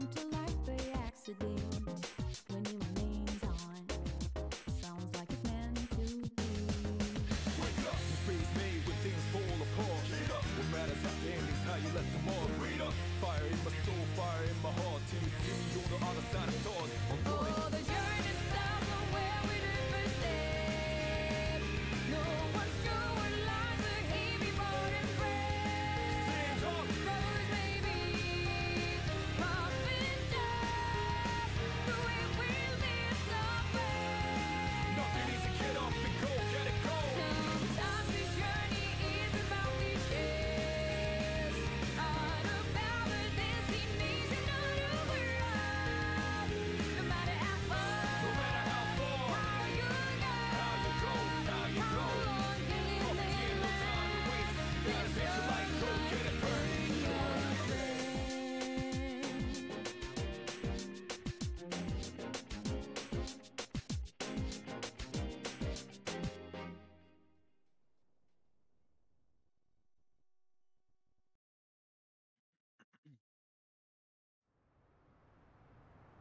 come to life.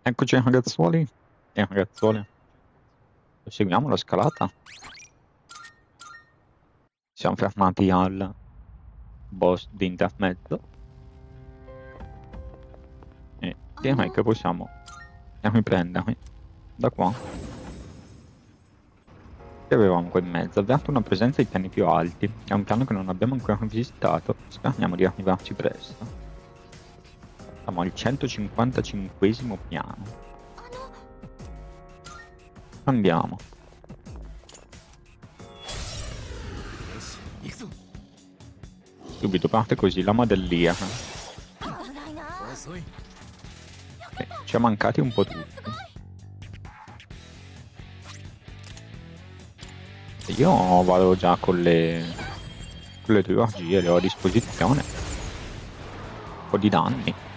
Eccoci ragazzuoli e ragazzuole. Proseguiamo la scalata. Siamo fermati al boss di intermezzo. E direi che possiamo riprendere da qua. Che avevamo qua in mezzo. Avverto una presenza di piani più alti. È un piano che non abbiamo ancora visitato. Speriamo di arrivarci presto. Siamo al 155 piano. Andiamo. Subito parte così la modellia. Eh, ci è mancati un po' tutti. Io vado già con le, con le due orgie, le ho a disposizione. Un po' di danni.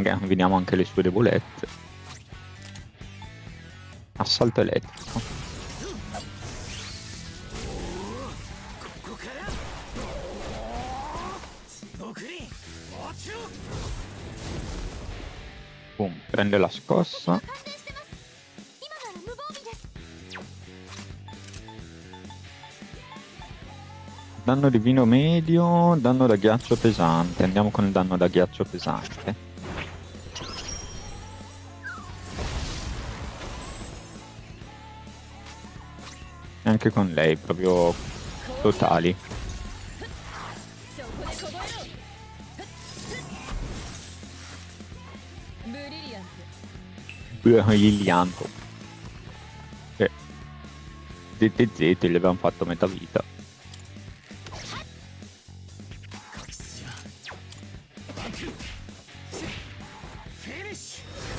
Magari vediamo anche le sue debolezze. Assalto elettrico. Boom, prende la scossa. Danno divino medio, danno da ghiaccio pesante. Andiamo con il danno da ghiaccio pesante. Anche con lei, proprio totali. Brilianto. Eh. ZTZ gli abbiamo fatto metà vita.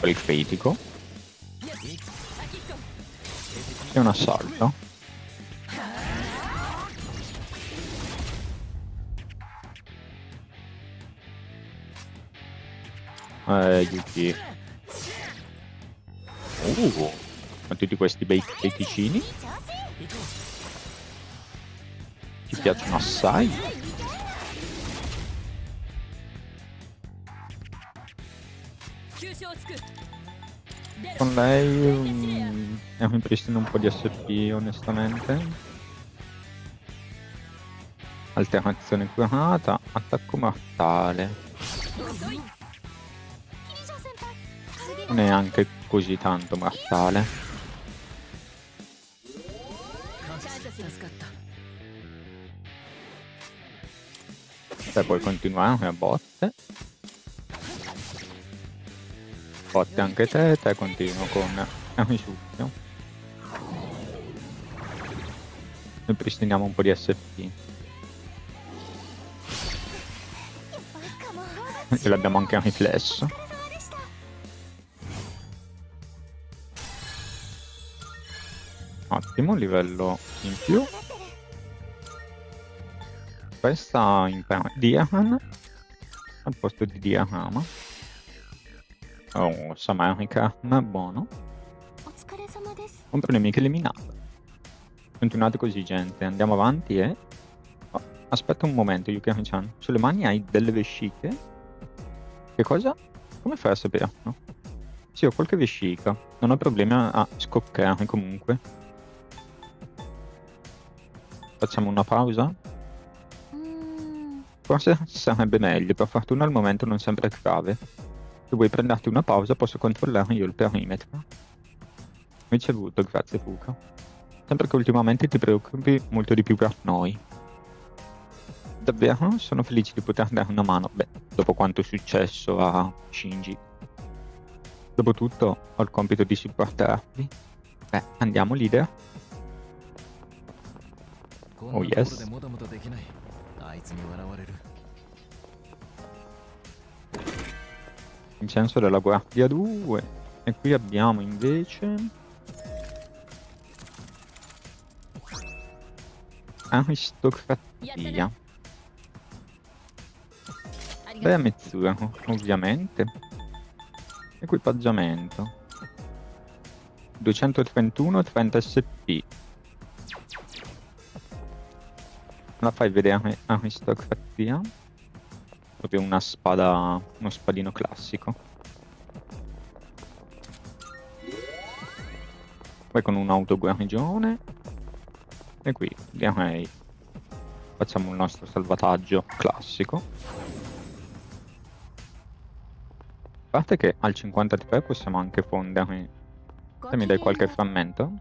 Il critico. E un assalto. Yuki. Uh, tutti questi bei peticini. Ti piacciono assai. Con lei um, è un pristino un po' di SP onestamente. Alternazione curata, attacco mortale. Neanche così tanto mortale. Se puoi continuare a botte. Botte anche te, te continuo con un succhio. Ripristiniamo un po' di SP. E l'abbiamo anche a riflesso. Ottimo, livello in più. Questa in Diahan al posto di Diahama. Oh, Samarika, buono. Un nemico eliminato. Continuate così, gente. Andiamo avanti e... Oh, aspetta un momento, Yukari-chan. Sulle mani hai delle vesciche? Che cosa? Come fai a saperlo? Sì, ho qualche vescica. Non ho problemi a scoccare comunque. Facciamo una pausa? Forse sarebbe meglio, per fortuna al momento non sembra grave. Se vuoi prenderti una pausa posso controllare io il perimetro. Ricevuto, grazie Fuka. Sembra che ultimamente ti preoccupi molto di più per noi. Davvero? Sono felice di poter dare una mano, beh, dopo quanto è successo a Shinji. Dopotutto ho il compito di supportarvi. Beh, andiamo leader. Oh yes. Incenso della guardia 2. E qui abbiamo invece... Aristocrazia. Beh, mezzura, ovviamente. Equipaggiamento. 231 30 SP. La fai vedere aristocrazia? Proprio una spada, uno spadino classico. Poi con un'autoguarnigione. E qui direi facciamo il nostro salvataggio classico. A parte che al 53 possiamo anche fondere. Se mi dai qualche frammento?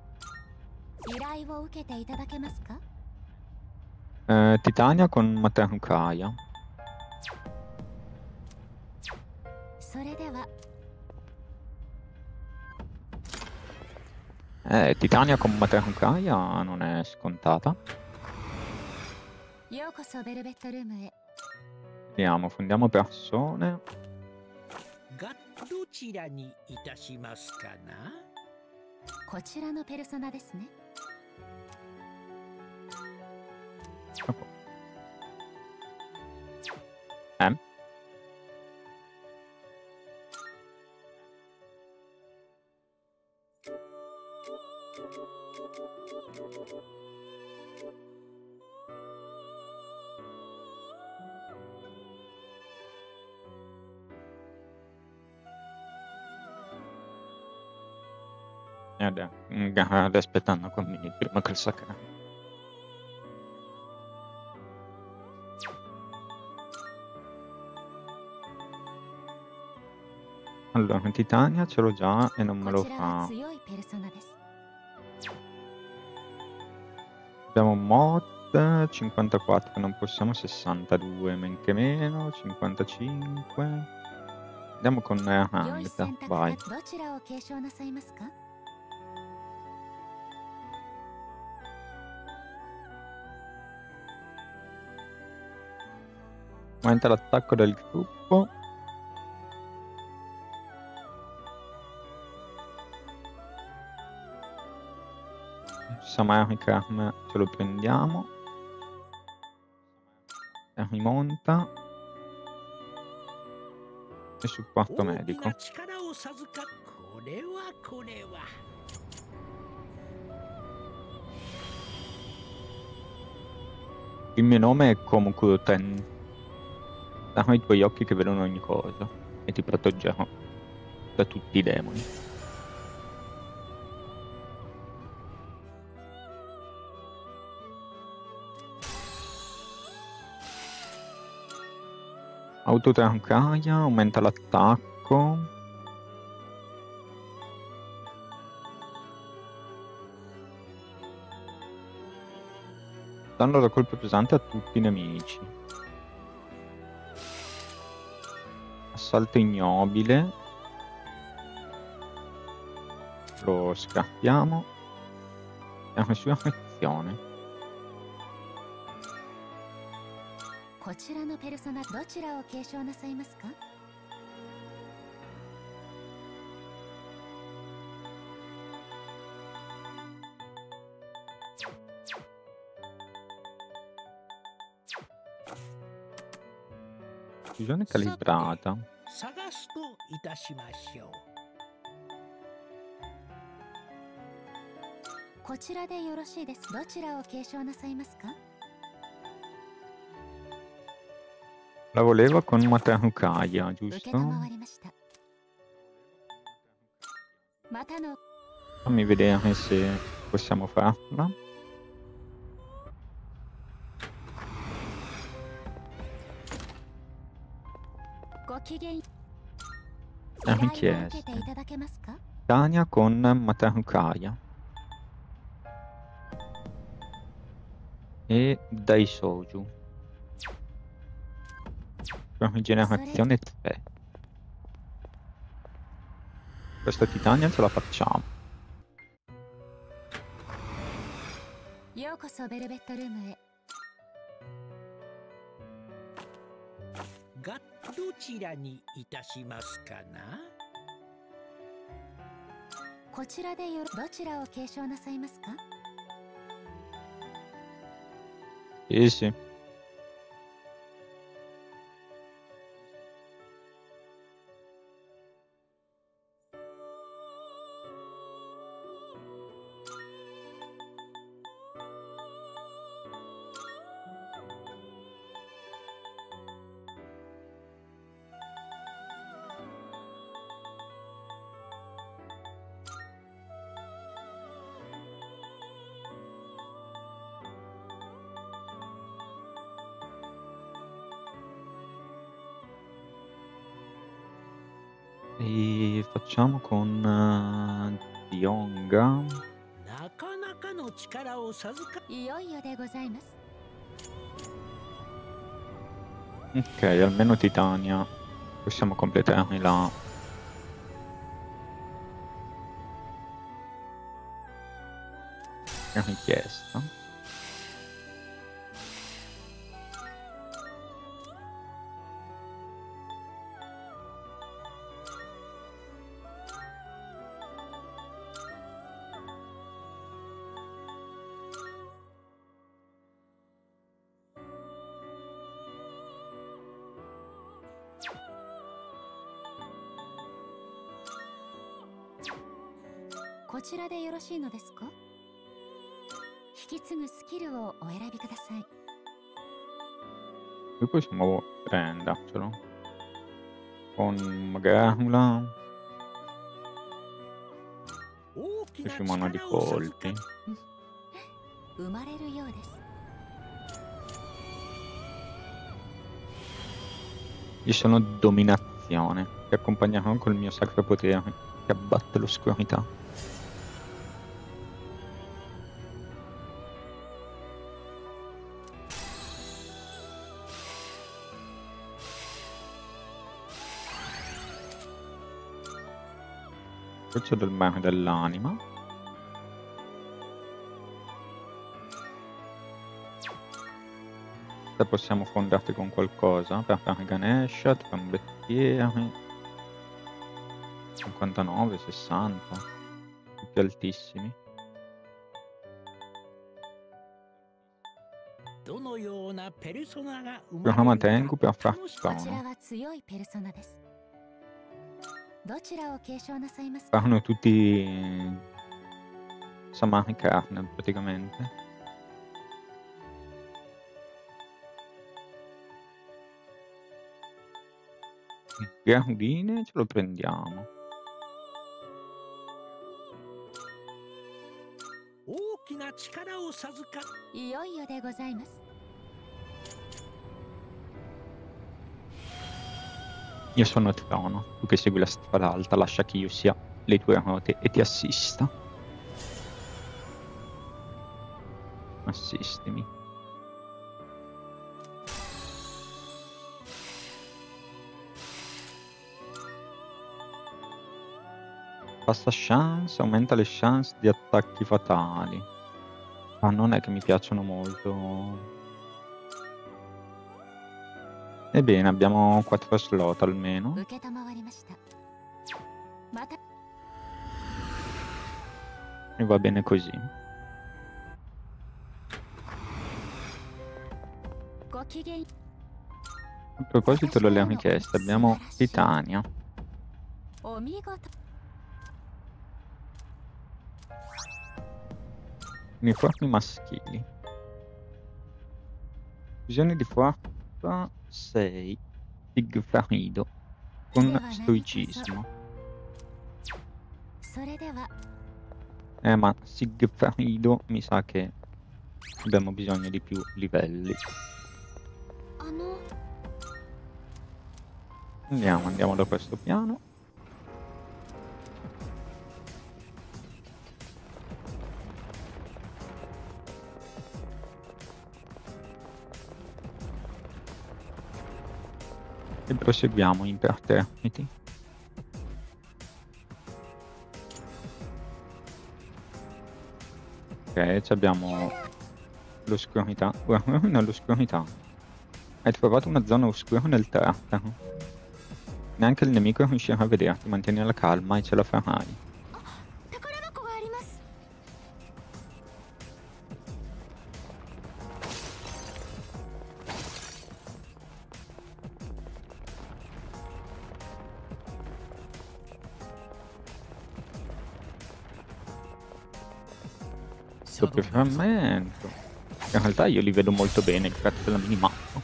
Eh, Titania con Materukaya. Eh, Titania con Materukaya non è scontata. Vediamo, fondiamo persone. どちらにいたしますかなこちらのペルソナですね。 Eh? Ada, nggak ada aspettando con me prima che Allora, Titania ce l'ho già e non me lo fa. Abbiamo mod 54, non possiamo 62, men che meno, 55. Andiamo con Hangta, vai. Aumenta l'attacco del gruppo. Samarika ce lo prendiamo. E rimonta. E supporto medico. Il mio nome è Komukuro Ten. Danno i tuoi occhi che vedono ogni cosa e ti proteggerò da tutti i demoni. Autotrancaia, aumenta l'attacco. Danno da colpo pesante a tutti i nemici. Assalto ignobile. Lo scappiamo. Una sua azione. こちらのペルソナどちらを継承なさいますか？Visione calibrata. 探すといたしましょう。こちらでよろしいです。どちらを継承なさいますか？La voleva con Matahukaya, giusto? Fammi vedere se possiamo farla. La richiesta. Tania con Matahukaya. E Daisoju. Generazione 3. Questa Titania ce la facciamo. よこそベルベットルームへ。がどちらにいたしますかなこちらでよろどちらを継承なさいますか Sì, sì. E facciamo con eh, uh, Dionga. Ok, almeno Titania. Possiamo completare la... richiesta. possiamo prendercelo cioè, con magari e Shimano di colpi io sono dominazione che accompagna anche il mio sacro potere che abbatte l'oscurità. Poi c'è del mare dell'anima. Se possiamo fondarti con qualcosa per fare Ganesha, trombettieri 59, 60 i più altissimi どのようなペルソナが生 Yohama まれる Tengu か per far 楽しみこち sono らは強いペルソナです。 どちらを継承なさいますか fanno tutti Samari Carne praticamente Garudine ce lo prendiamo 大 Io sono Trono, tu che segui la strada alta lascia che io sia le tue ruote e ti assista. Assistimi. Basta chance, aumenta le chance di attacchi fatali. Ma non è che mi piacciono molto. Ebbene, abbiamo 4 slot almeno. E va bene così. A proposito lo abbiamo chiesto, abbiamo Titania. Uniformi maschili. Visione di forza 6. Sigfrido. Con stoicismo. Eh ma Sigfrido mi sa che abbiamo bisogno di più livelli. Andiamo, andiamo da questo piano. Proseguiamo in Eternity. Ok, abbiamo l'oscurità. Guarda, l'oscurità. Hai trovato una zona oscura nel terreno. Neanche il nemico riuscirà a vederti, mantieni la calma e ce la farai. Doppio frammento. In realtà io li vedo molto bene grazie alla minimappa.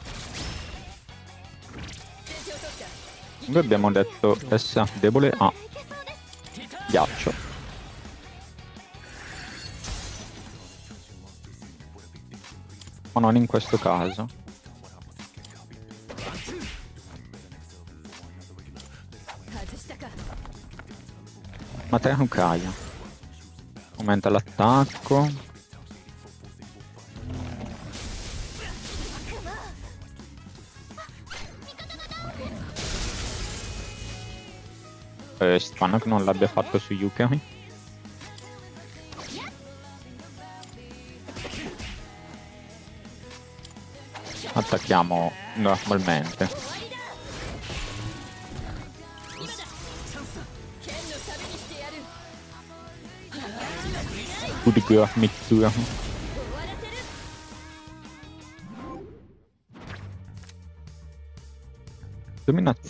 Noi abbiamo detto S debole a ghiaccio. Ma non in questo caso. Ma te è Ucraia. Aumenta l'attacco. Eh, strano che non l'abbia fatto su Yukari. Attacchiamo normalmente. Good girl, Mitsura.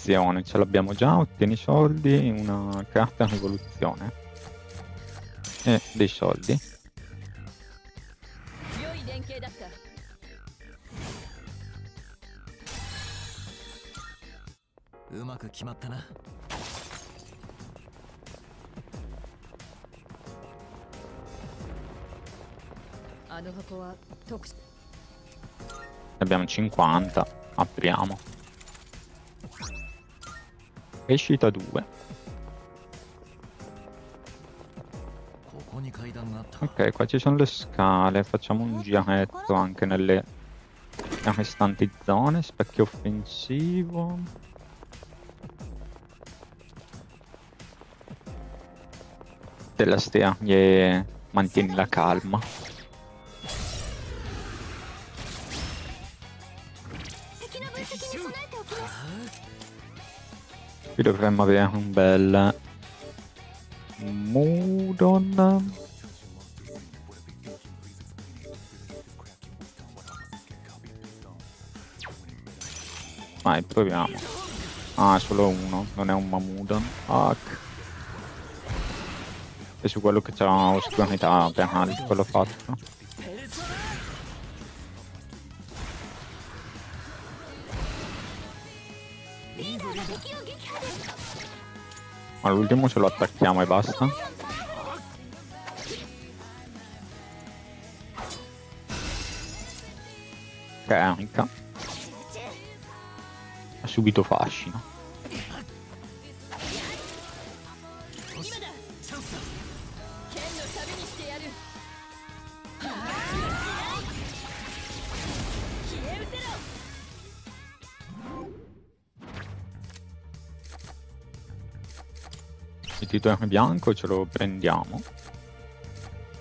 Dominazione, ce l'abbiamo già, ottieni soldi, una carta rivoluzione. E dei soldi. Abbiamo 50, apriamo. Crescita 2. Ok, qua ci sono le scale, facciamo un giretto anche nelle restanti zone, specchio offensivo. Della stea, yeah. mantieni la calma. Dovremmo avere un bel Mudon. Vai, proviamo. Ah, è solo uno, non è un Mamudon. Fuck. E su quello che c'ha oscurità penale, quello fatto. Ce lo attacchiamo e basta. Ha subito fascino. Il titolo è bianco, ce lo prendiamo.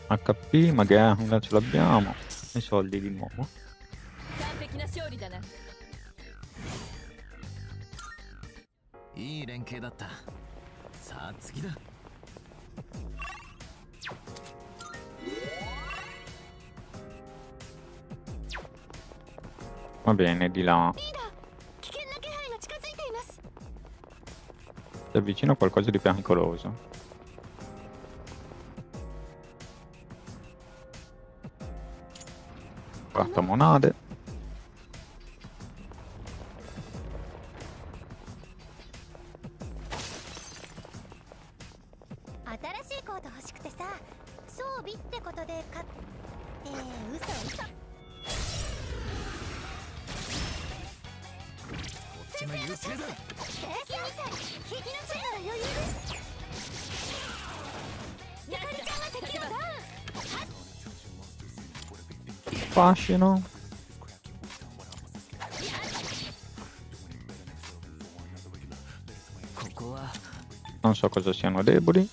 HP magari non ce l'abbiamo. I soldi di nuovo. Va bene, di là. ti avvicina a qualcosa di pericoloso. Quarta monade. fascino. Non so cosa siano deboli.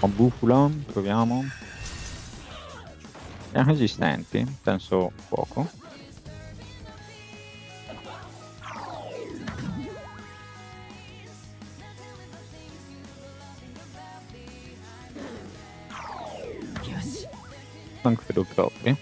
Ho bufula, proviamo. Erano esistenti, penso poco. Frank för uppdrag. Okay?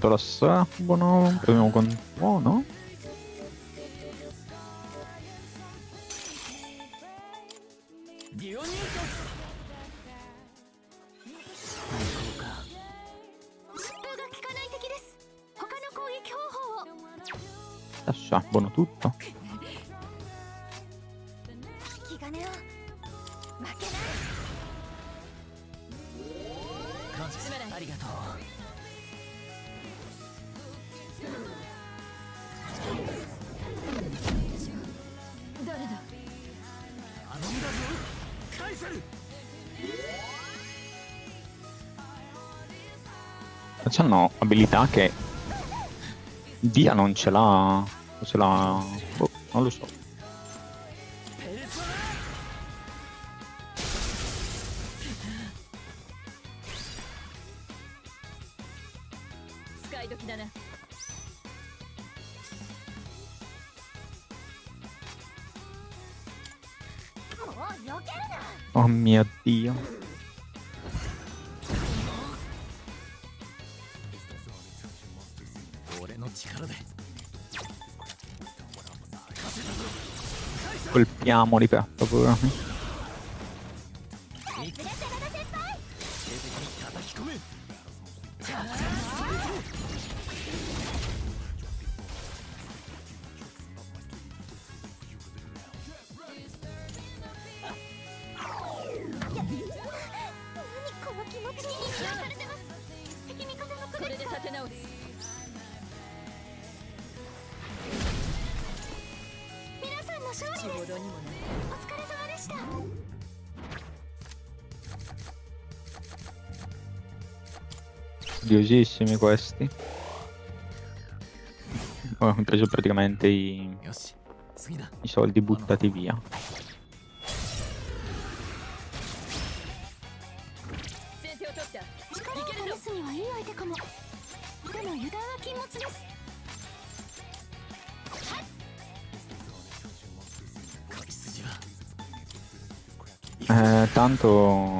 todos los. Bueno, con. Oh, ¿no? hanno abilità che Dia non ce l'ha. Ce l'ha Colpiamoli per favore Curiosissimi questi. Ho preso praticamente i, i soldi buttati via. Eh, tanto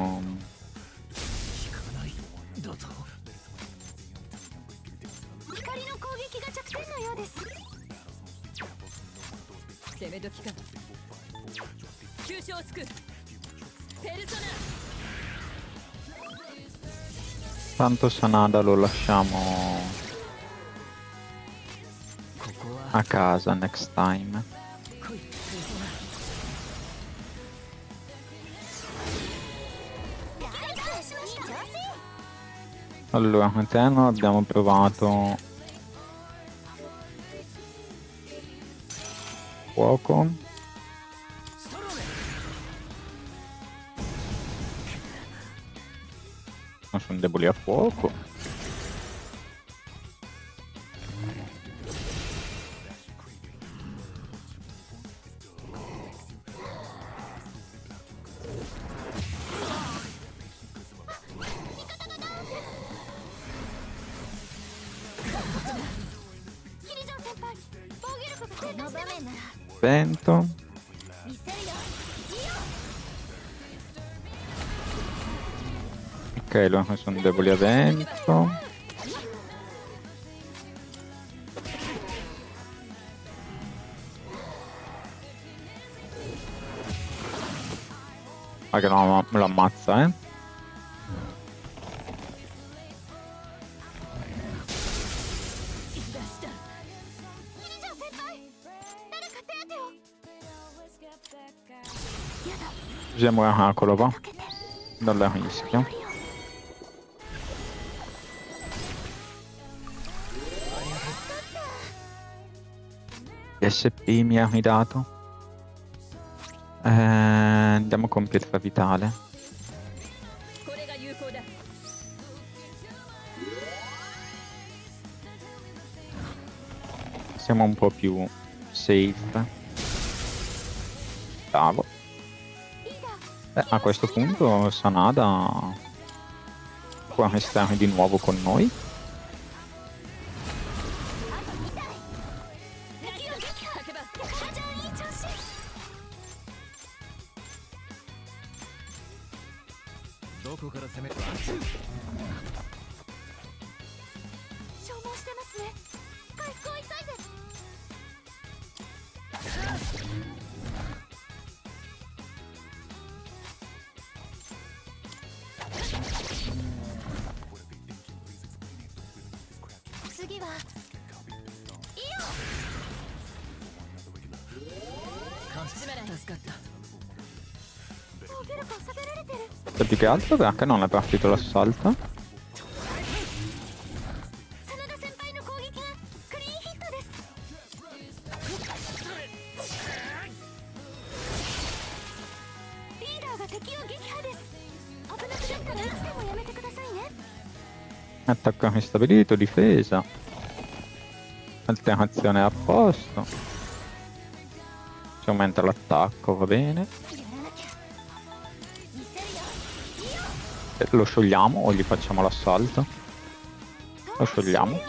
Tanto Sanada lo lasciamo a casa next time. Allora, Eterno abbiamo provato fuoco. Non sono Ok, sono deboli a vento. Ah che no, me lo ammazza, eh. Usiamo la va. Non la rischio. SP mi ha ridato. Eh, andiamo con pietra vitale. Siamo un po' più safe. Bravo. Beh, a questo punto Sanada può restare di nuovo con noi. Che altro perché non è partito l'assalto? Attacco ristabilito, difesa. Alterazione a posto. Si aumenta l'attacco, va bene. Lo sciogliamo o gli facciamo l'assalto? Lo sciogliamo.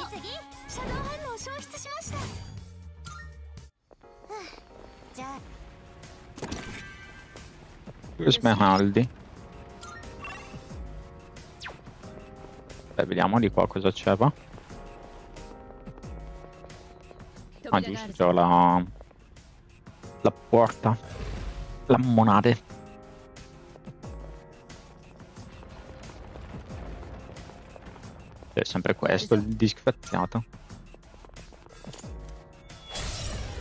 Due smeraldi. Beh, vediamo di qua cosa c'era. Ah, giusto, c'era la... La porta. La monade. Sempre questo, il disgraziato.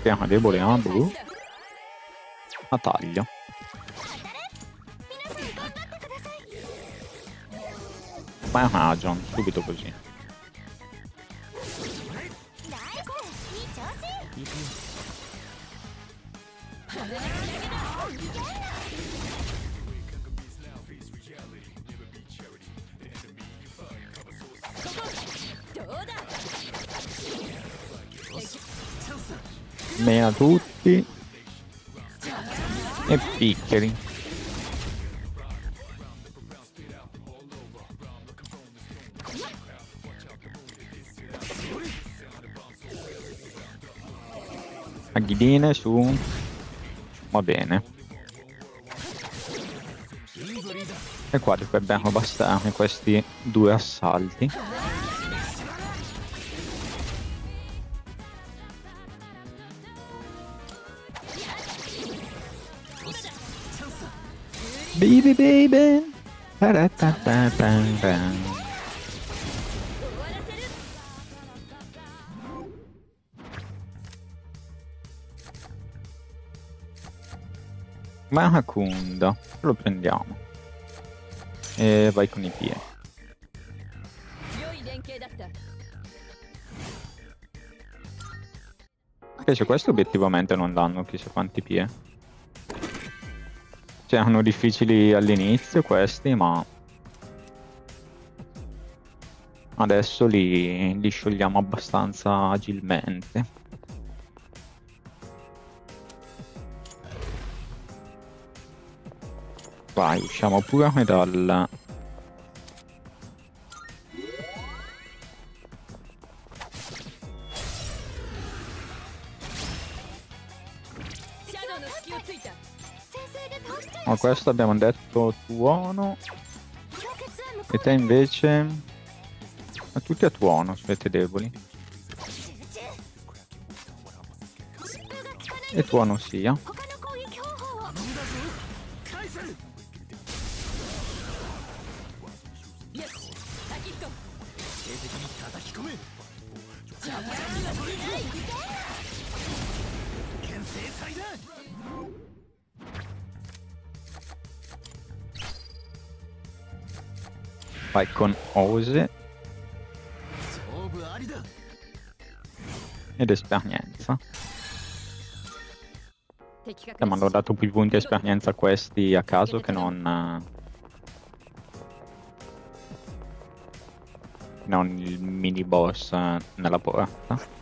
Piano debole, ah, blu. A taglio. Ma è un ragion, subito così. Tutti. E piccheri. Aghidine su. Va bene. E qua dovrebbero bastare questi due assalti. Mahakunda. Lo prendiamo. E vai con i piedi. se questo obiettivamente non danno chissà quanti pie. Cioè, erano difficili all'inizio questi, ma... Adesso li, li sciogliamo abbastanza agilmente. Vai, usciamo pure come dal... Ma questo abbiamo detto tuono. E te invece... Ma tutti a tuono, siete deboli. E tuono sia. Sì, eh? Vai con Ose. Ed esperienza. Eh, ma hanno dato più punti esperienza a questi a caso che non... Eh, non il mini boss eh, nella porta.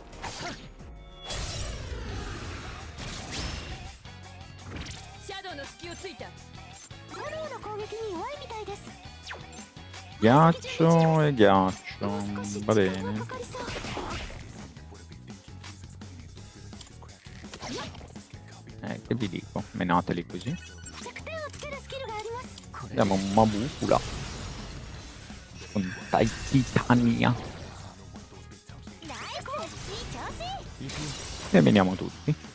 Ghiaccio e ghiaccio, va bene. Eh, che vi dico, menateli così. Abbiamo un Mabukula. Con Titania. E veniamo tutti.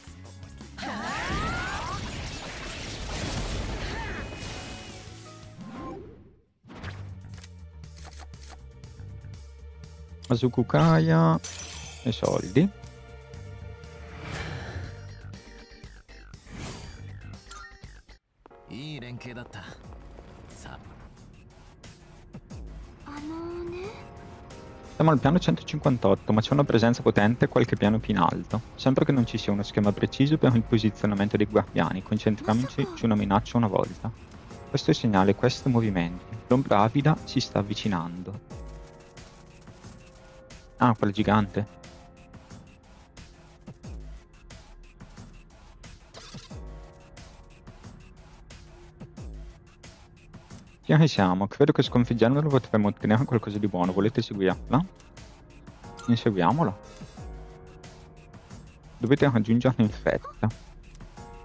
Asuku Kaya e soldi. Siamo al piano 158, ma c'è una presenza potente qualche piano più in alto. Sempre che non ci sia uno schema preciso per il posizionamento dei guardiani, concentriamoci su una minaccia una volta. Questo è il segnale, questo movimento. L'ombra avida si sta avvicinando. Ah, quella gigante. Già che siamo, credo che sconfiggendolo potremmo ottenere qualcosa di buono. Volete seguirla? Inseguiamola. Dovete raggiungerla in fretta.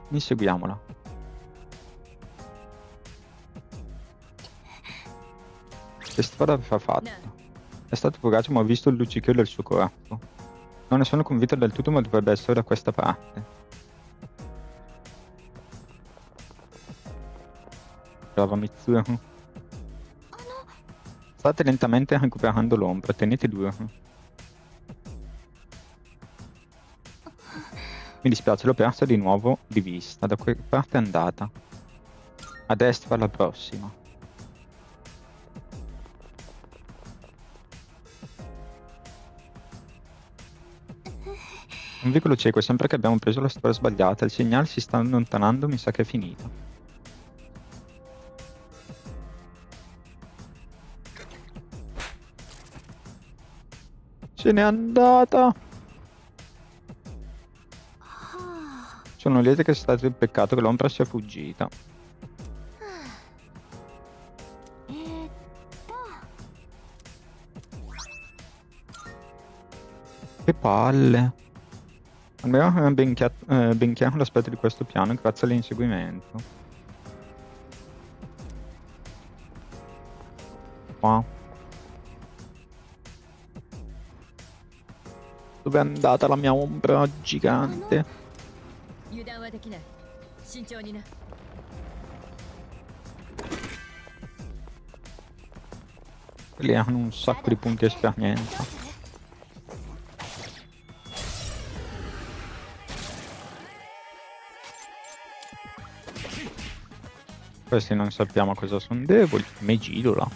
Inseguiamola. Che strada aveva fatto? È stato fugace ma ho visto il luccichio del suo corpo. Non ne sono convinto del tutto ma dovrebbe essere da questa parte. Brava Mitsuru. State lentamente recuperando l'ombra, tenete duro. Mi dispiace, l'ho persa di nuovo di vista. Da che parte è andata? A destra la prossima. Un vicolo cieco, sempre che abbiamo preso la strada sbagliata, il segnale si sta allontanando, mi sa che è finito. Se n'è andata! Sono lieto che sia stato il peccato che l'ombra sia fuggita. Che palle! Almeno è ben, chiaro, eh, ben chiaro l'aspetto di questo piano grazie all'inseguimento. Qua. Dove è andata la mia ombra gigante? Lì hanno un sacco di punti esperienza. Questi non sappiamo cosa sono deboli. Megidola.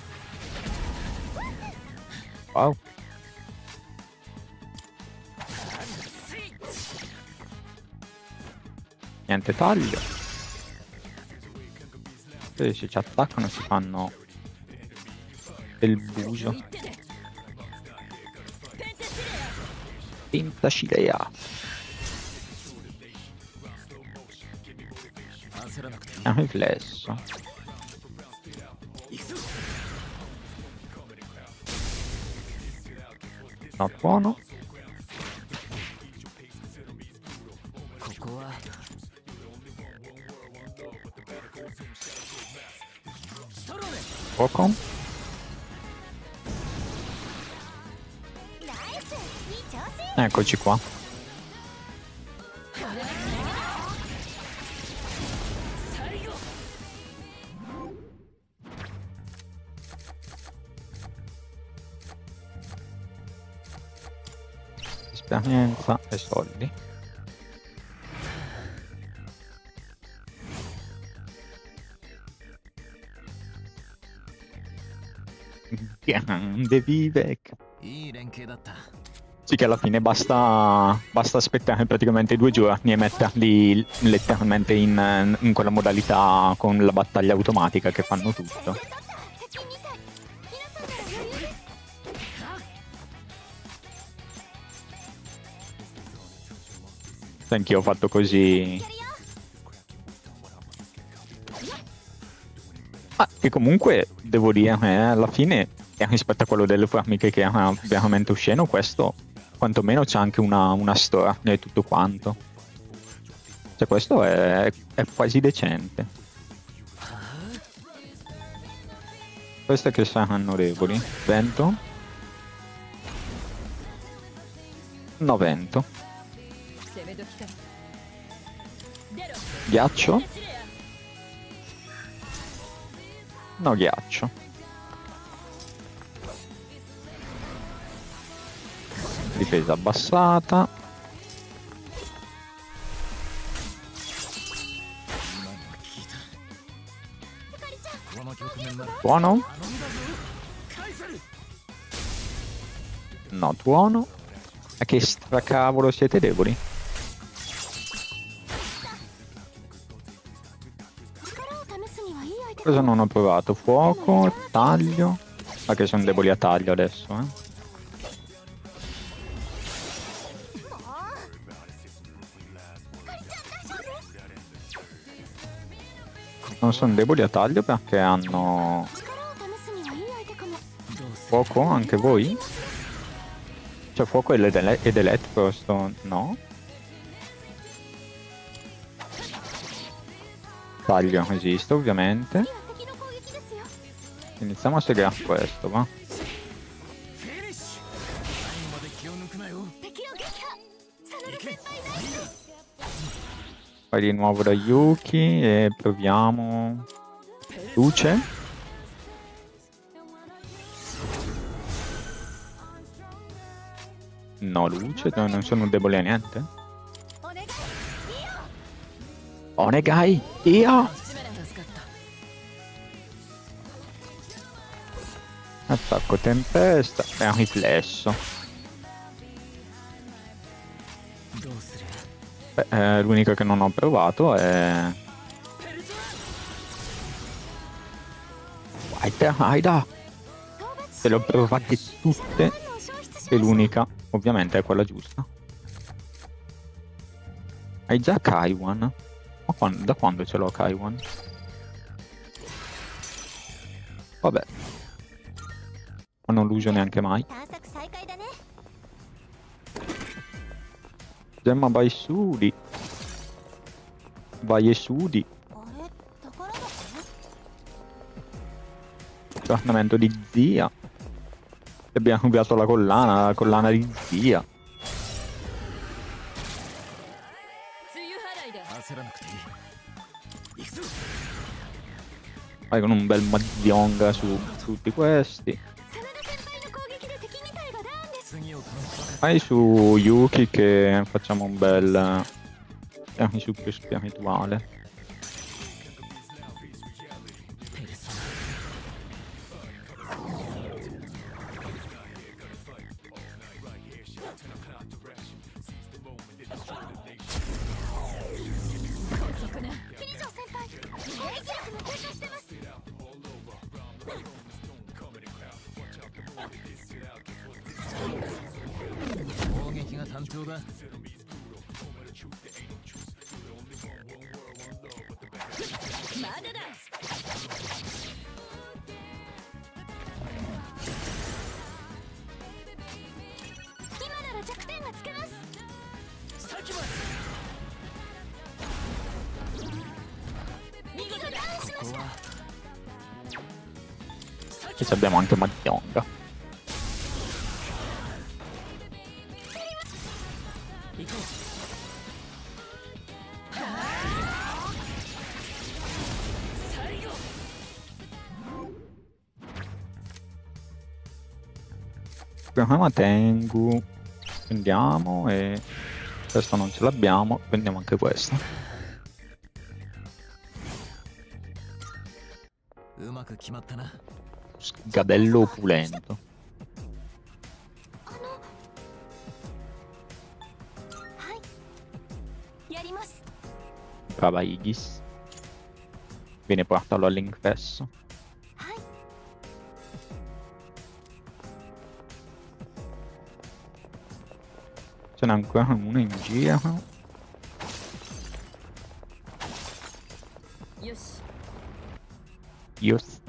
Wow. Niente taglio. E se ci attaccano si fanno del buso. Pentacilea. 焦らなくていい è un riflesso. No, buono. Poco. Eccoci qua. niente. E soldi. Grande Vivek sì che alla fine basta, basta aspettare praticamente due giorni e metterli letteralmente in, in quella modalità con la battaglia automatica che fanno tutto. Fortnite anch'io ho fatto così. Ma che comunque, devo dire, eh, alla fine, eh, rispetto a quello delle formiche che era veramente osceno, questo quantomeno c'è anche una, una storia e tutto quanto. Cioè questo è, è quasi decente. Queste che saranno deboli. Vento. No vento. Ghiaccio? No, ghiaccio. Difesa abbassata. Buono? No, tuono. Ma che stracavolo siete deboli? Cosa non ho provato? Fuoco, taglio. Ma ah, che sono deboli a taglio adesso, eh. Non sono deboli a taglio perché hanno fuoco anche voi? Cioè fuoco ed, elettro sto... no? Taglio esiste ovviamente. Iniziamo a segare questo, va. poi di nuovo da Yuki e proviamo luce. No, luce, non sono debole a niente. お願い Onegai! Io! 助かった Attacco tempesta e un riflesso. どうする Beh, eh, l'unica che non ho provato è... Waiter Haida! 討伐 Se le ho provate tutte 何を消失し e ました l'unica ovviamente è quella giusta. Hai già Kaiwan? Quando, da quando ce l'ho Kaiwan? Vabbè. Ma non l'uso neanche mai. Gemma vai sudi. Vai e su di. Aggiornamento di zia. Abbiamo cambiato la collana, la collana di zia. Vai con un bel Madionga su tutti questi. Vai su Yuki che facciamo un bel... Eh, Piani su più spirituale. Abbiamo Tengu, prendiamo e questo non ce l'abbiamo, prendiamo anche questo. Sgadello opulento. Brava Igis. Viene portarlo all'ingresso. Ancora uno in giro. Yes.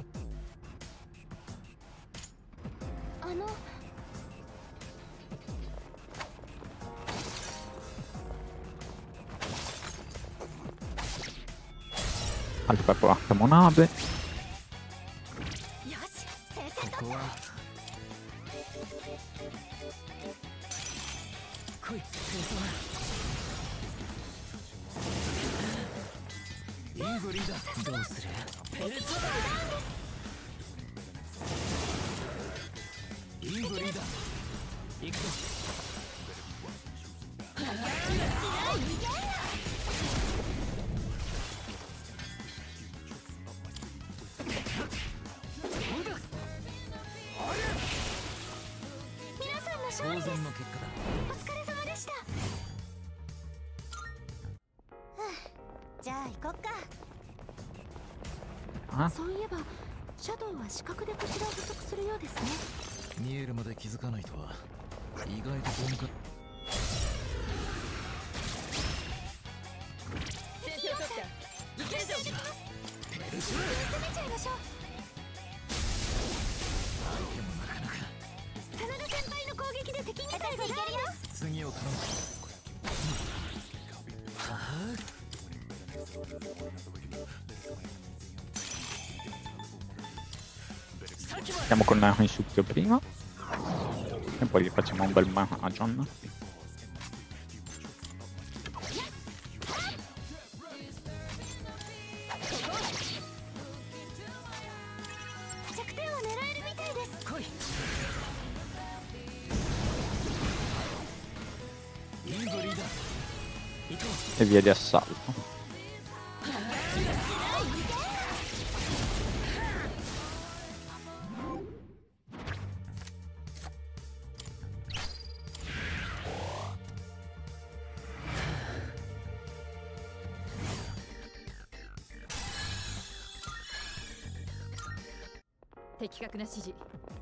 Alfa 4 monade. Bel Mahjong. E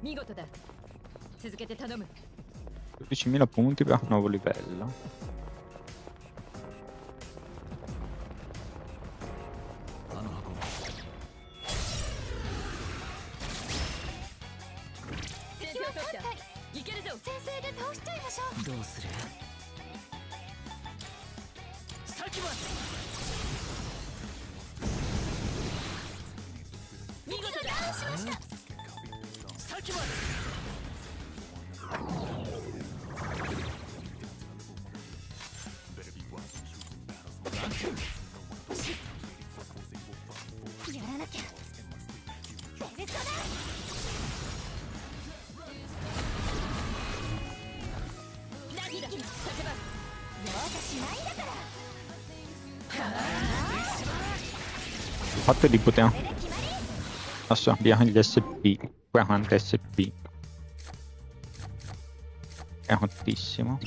Migota 12.000 punti per un nuovo livello. Di poter adesso gli SP 40 SP è altissimo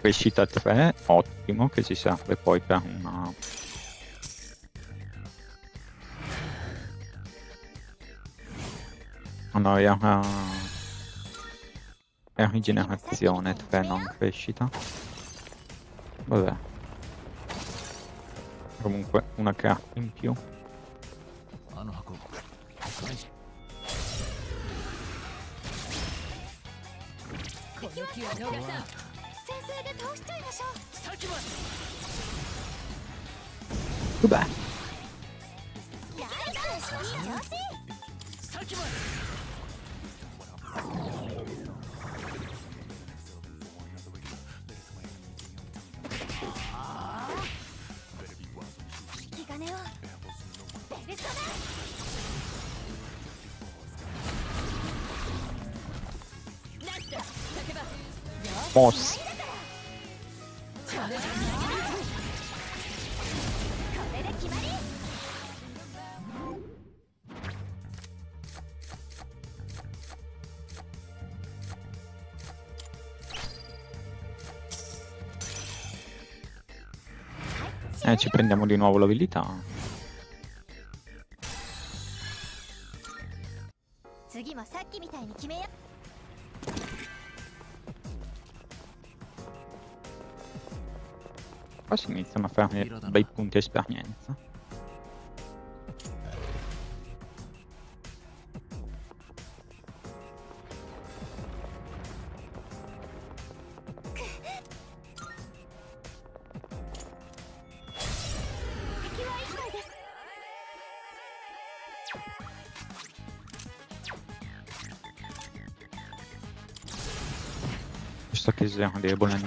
crescita 3, ottimo, che ci serve poi per una... Una uh, rigenerazione 3, non crescita. Vabbè. Comunque una craft in più. で倒しちゃいましょう先ます Goodbye. 先ます引き ci prendiamo di nuovo l'abilità. Qua si iniziano a fare bei punti esperienza. Zero debole a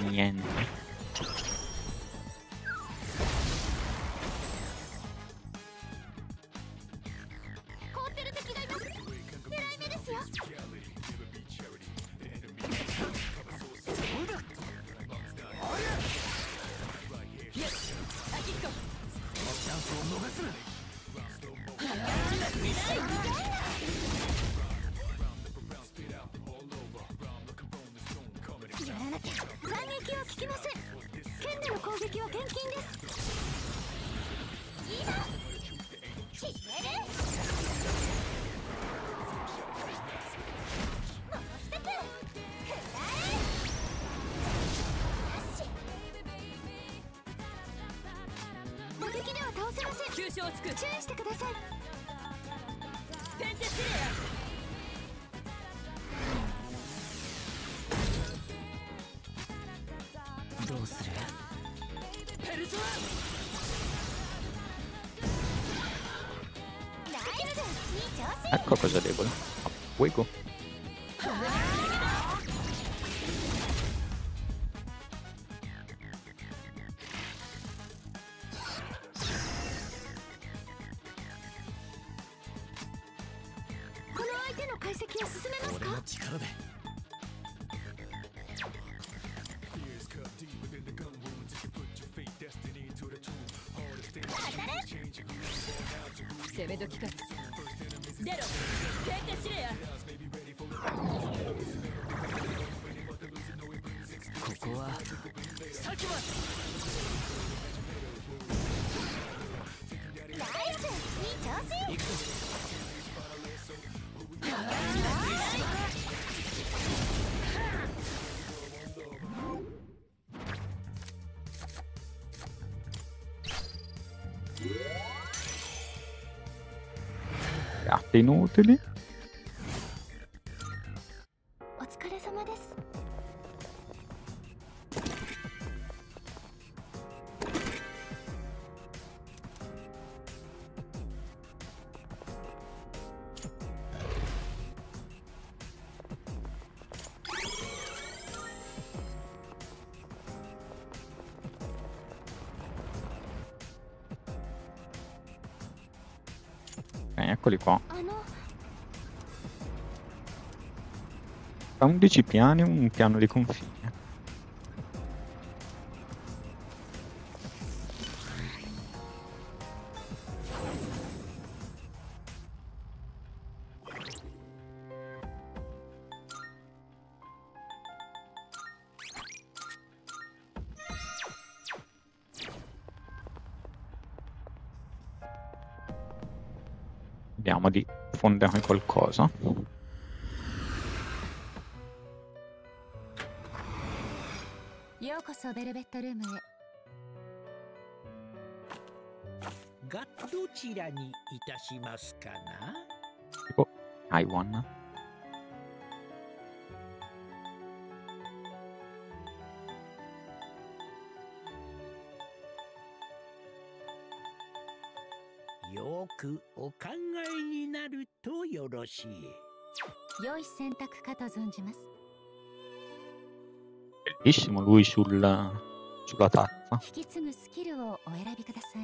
inutili おえ eccoli qua Ha 11 piani un piano di confine. Di fondere qualcosa. そベしい良い選択かと存じます Bellissimo lui sulla, sulla tazza. 引き継ぐスキルをお選びください。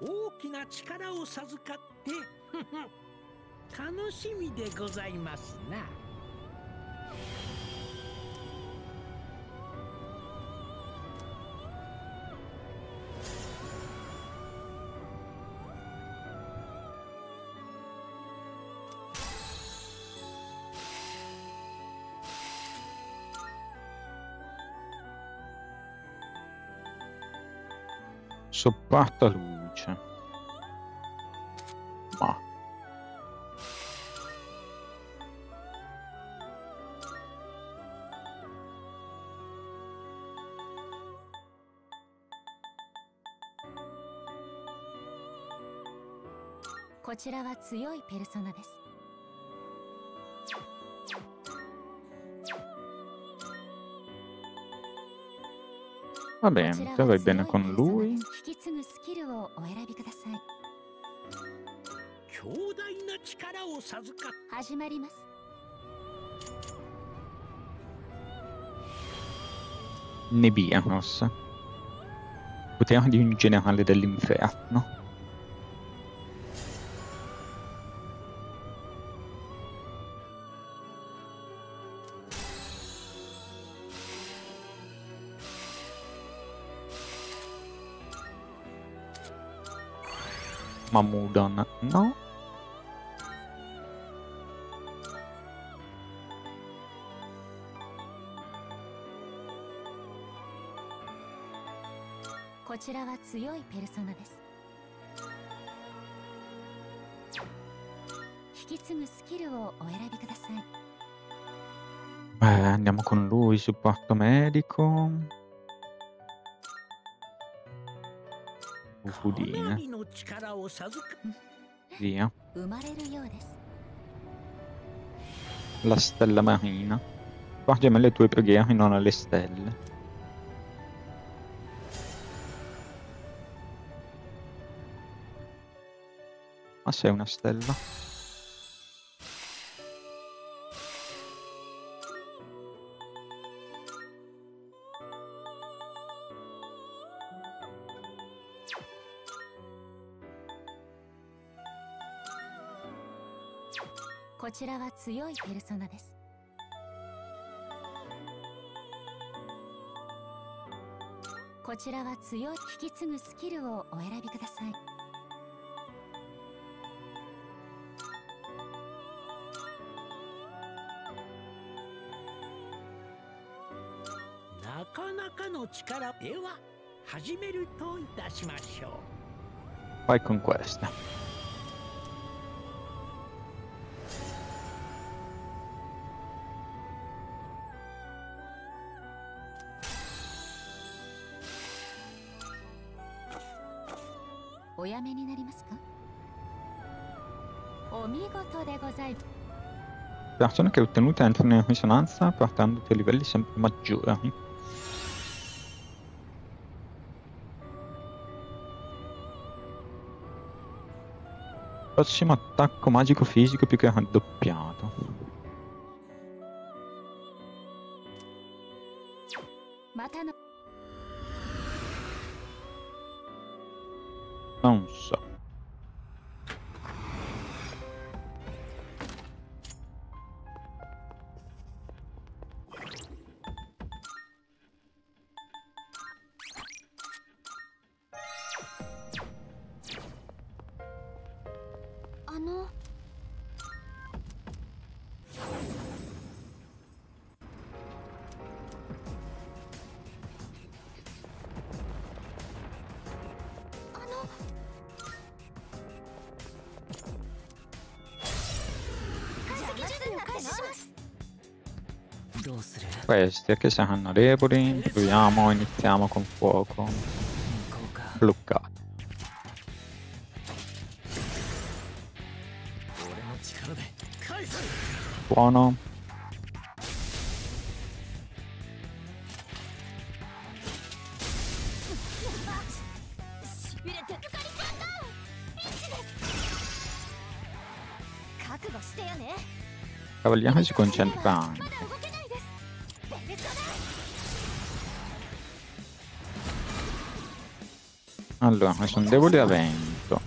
大きな力を授かって楽しみでございますな。sopporta luce. が強いペルソナです Va bene, già vai bene con lui. 強大な力を授か始まります Nebianos, potere di un generale dell'inferno. Mamudon, no? こちらは強いペルソナです引き継ぐスキルをお選びください Eh, andiamo con lui, supporto medico. Ufudine. 神の力を授か Via. 生まれるようです La stella marina. Porgimi le tue preghiere non alle stelle. Ma sei una stella?「 こちらは強いペルソナです。こちらは強い引き継ぐスキルをお選びください。なかなかの力では始めるといたしましょう。Vai con questa.「おやめになりますか?」お見事でございます Persone che ottenute entrano in risonanza portandoti a livelli sempre maggiori. Prossimo attacco magico fisico più che raddoppiato. ま た questi, anche se deboli, proviamo, iniziamo con fuoco. Bloccato. Buono. Cavaliamo si concentrando. Allora, sono deboli a vento.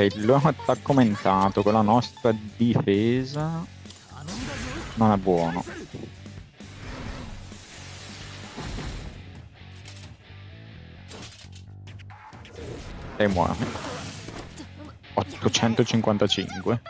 Ok, l'abbiamo attacco con la nostra difesa. Non è buono. E muore. 855.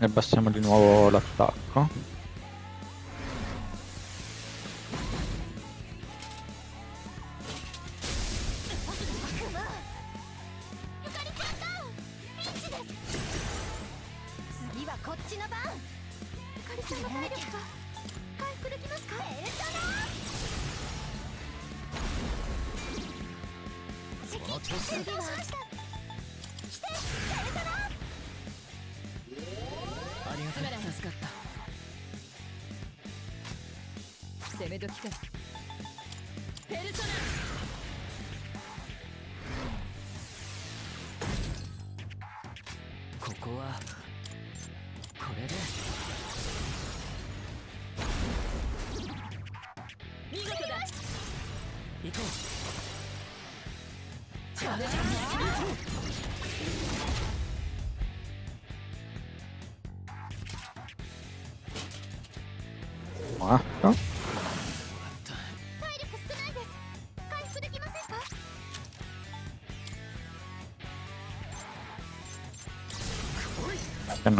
E abbassiamo di nuovo l'attacco.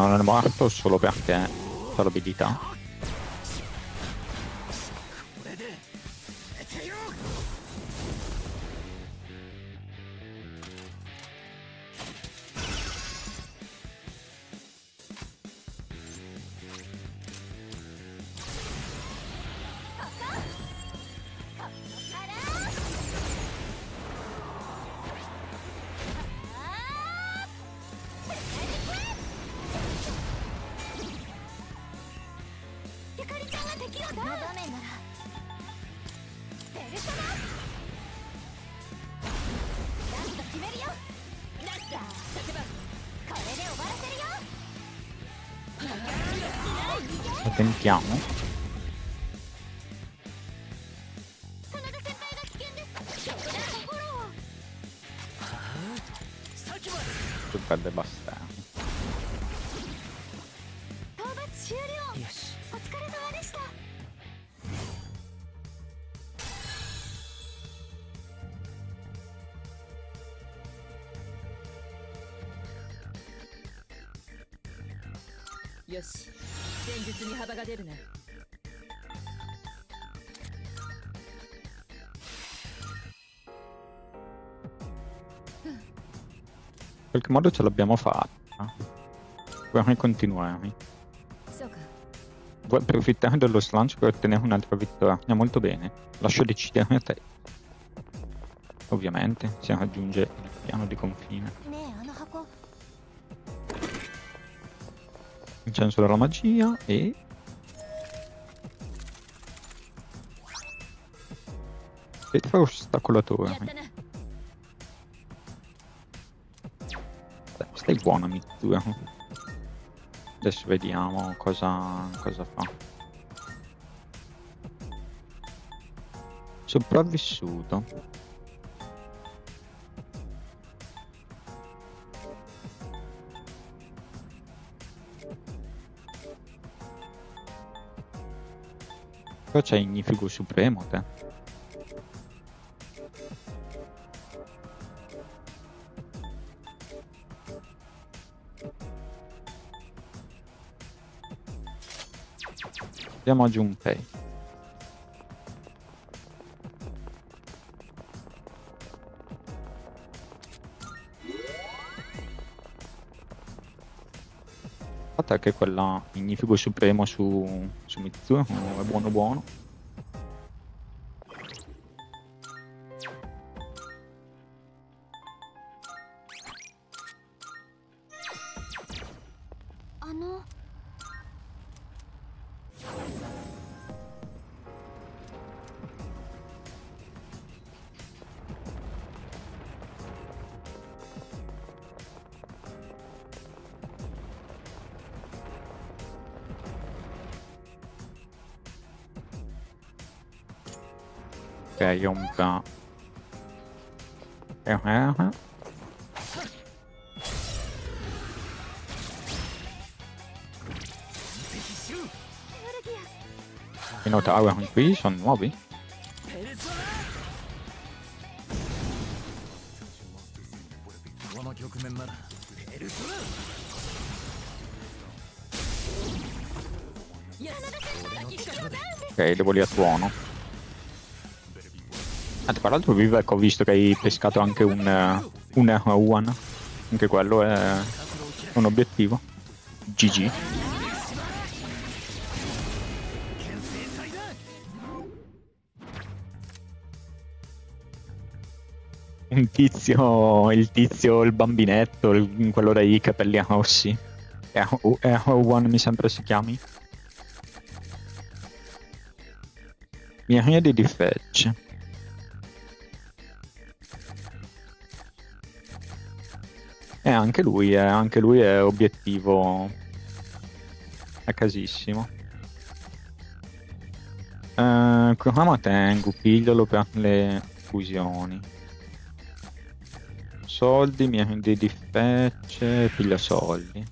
Non è morto solo perché ha l'abilità. Qualche modo ce l'abbiamo fatta. Dobbiamo continuare. Vuoi approfittare dello slancio per ottenere un'altra vittoria? Molto bene. Lascio decidere a te. Ovviamente, si raggiunge il piano di confine. Incenso della magia e... E fa ostacolatore. Stai buona Mitsuya. Adesso vediamo cosa, cosa fa. Sopravvissuto. Qua c'è Ignifigo Supremo te. Andiamo a Junpei. che quella magnifico supremo su, su Mitsu, è buono buono. piomba. Eh, eh, eh. I qui sono nuovi. Ok, devo lì a tuono. Ah, tra l'altro Vivek ho visto che hai pescato anche un, uh, un R1. Anche quello è un obiettivo. GG. Un tizio, il tizio, il bambinetto, il, quello dai capelli rossi. R1 mi sembra si chiami. Miriade di fetch. Anche lui, è, anche lui è obiettivo a casissimo. Uh, Kurama Tengu, piglialo per le fusioni. Soldi, miriade di fetch, piglia soldi.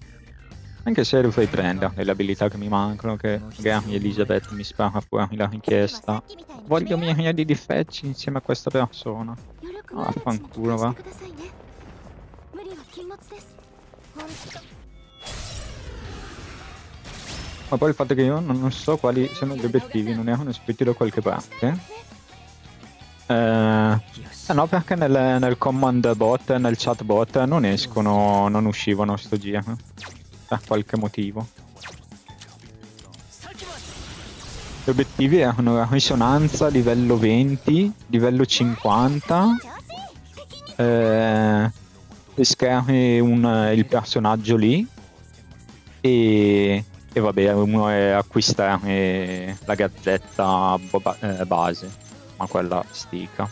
Anche se lo fai prendere le abilità che mi mancano, che Gary Elizabeth mi spara fuori la richiesta. Voglio miriadi di fetch insieme a questa persona. Ah, fanculo va. Ma poi il fatto che io non, so quali siano gli obiettivi, non erano scritti da qualche parte. Eh, eh no, perché nel, nel command bot, nel chat bot non escono, non uscivano sto giro per qualche motivo. Gli obiettivi erano risonanza livello 20, livello 50, eh, pescare un, il personaggio lì e, e vabbè uno è acquistare la gazzetta eh, base, ma quella stica.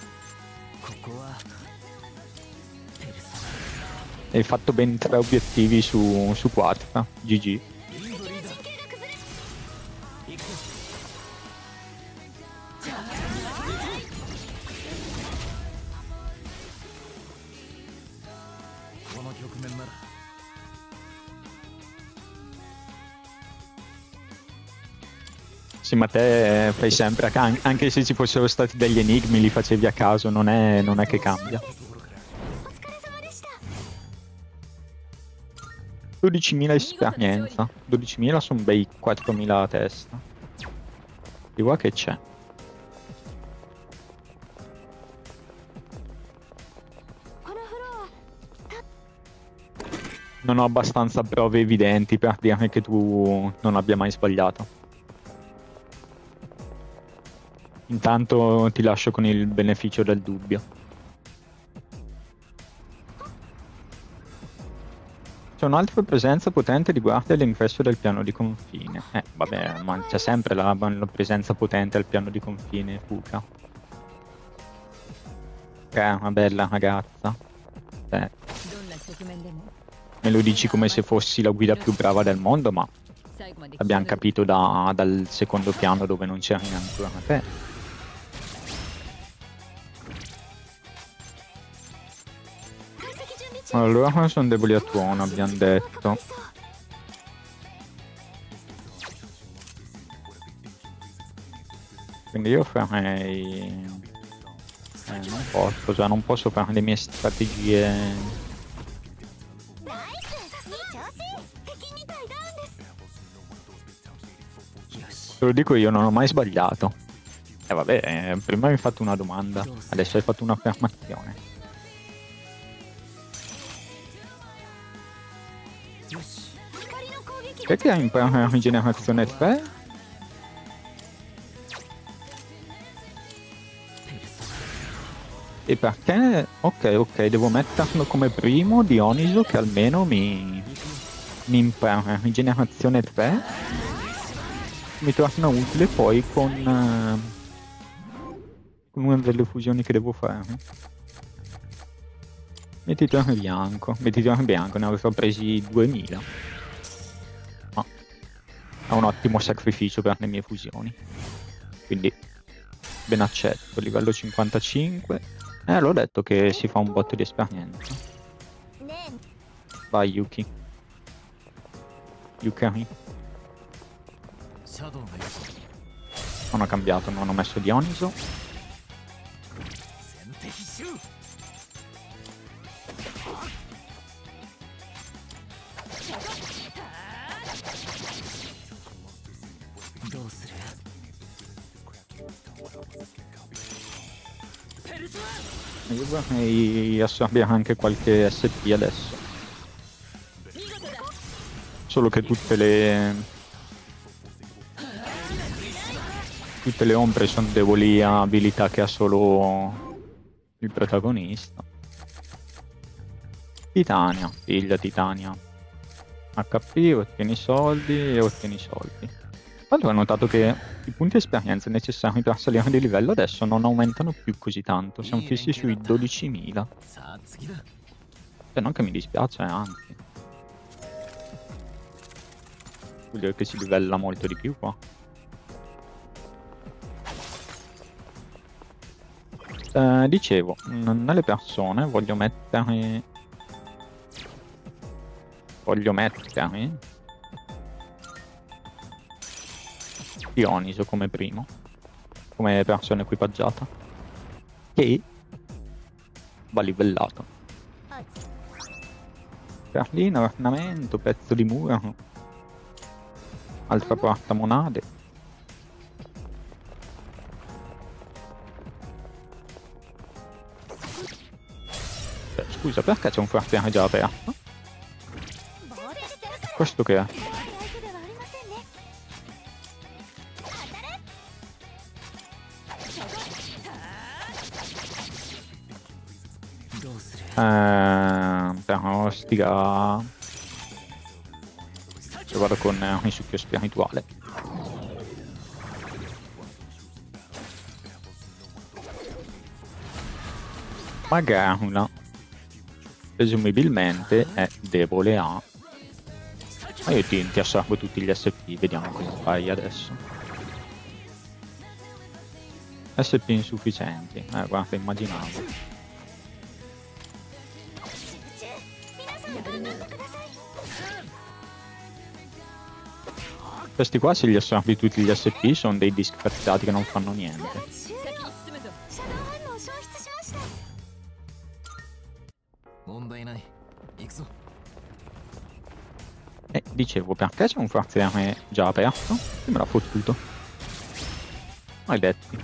Hai fatto ben tre obiettivi su, su 4. GG. Sì, ma te fai sempre, anche se ci fossero stati degli enigmi li facevi a caso, non è, non è che cambia. 12.000 esperienza. 12.000 sono bei 4.000 a testa. Di qua che c'è. Non ho abbastanza prove evidenti per dire che tu non abbia mai sbagliato. Intanto ti lascio con il beneficio del dubbio. C'è un'altra presenza potente di guardie all'ingresso del piano di confine. Eh, vabbè, ma c'è sempre la, la, presenza potente al piano di confine, Fuka. Che è una bella ragazza. Eh. Me lo dici come se fossi la guida più brava del mondo, ma abbiamo capito da, dal secondo piano dove non c'era neanche una te. Allora sono deboli a tuono, abbiamo detto. Quindi io farei... Eh, non posso, cioè non posso fare le mie strategie... Te lo dico io, non ho mai sbagliato. E eh, vabbè, eh, prima mi hai fatto una domanda, adesso hai fatto un'affermazione. Perché hai imparato la generazione 3? E perché? Ok, ok, devo metterlo come primo Dioniso che almeno mi, mi impara la rigenerazione 3. Mi torna utile poi con, uh, con una delle fusioni che devo fare. Mettitore bianco, mettitore bianco, ne avevo presi 2000 ha un ottimo sacrificio per le mie fusioni. Quindi ben accetto, livello 55. Eh, l'ho detto che si fa un botto di esperienza. Vai Yuki. Yukari. Non ho cambiato, non ho messo Dioniso. E abbia anche qualche SP adesso. Solo che tutte le... Tutte le ombre sono deboli a abilità che ha solo il protagonista. Titania, figlia Titania. HP, ottieni soldi e ottieni soldi. Allora ho notato che i punti esperienza necessari per salire di livello adesso non aumentano più così tanto, siamo fissi sui 12.000. Cioè non che mi dispiace, anzi. Vuol dire che si livella molto di più qua. Eh, dicevo, nelle persone voglio mettere... Voglio mettere Dioniso come primo, come persona equipaggiata, che va livellato. Perlina, ornamento, pezzo di muro, altra quarta monade. Eh, scusa, perché c'è un quartiere già aperto? Questo che è? Eh, diagnostica. Io vado con eh, un succhio spirituale. Magana presumibilmente è debole a... Ma io ti, ti assorbo tutti gli SP, vediamo cosa fai adesso. SP insufficienti, eh guarda, immaginavo. Questi qua se li assorbi tutti gli SP sono dei disgraziati che non fanno niente. E dicevo, perché c'è un quartiere già aperto? Che me l'ha fottuto. Maledetti.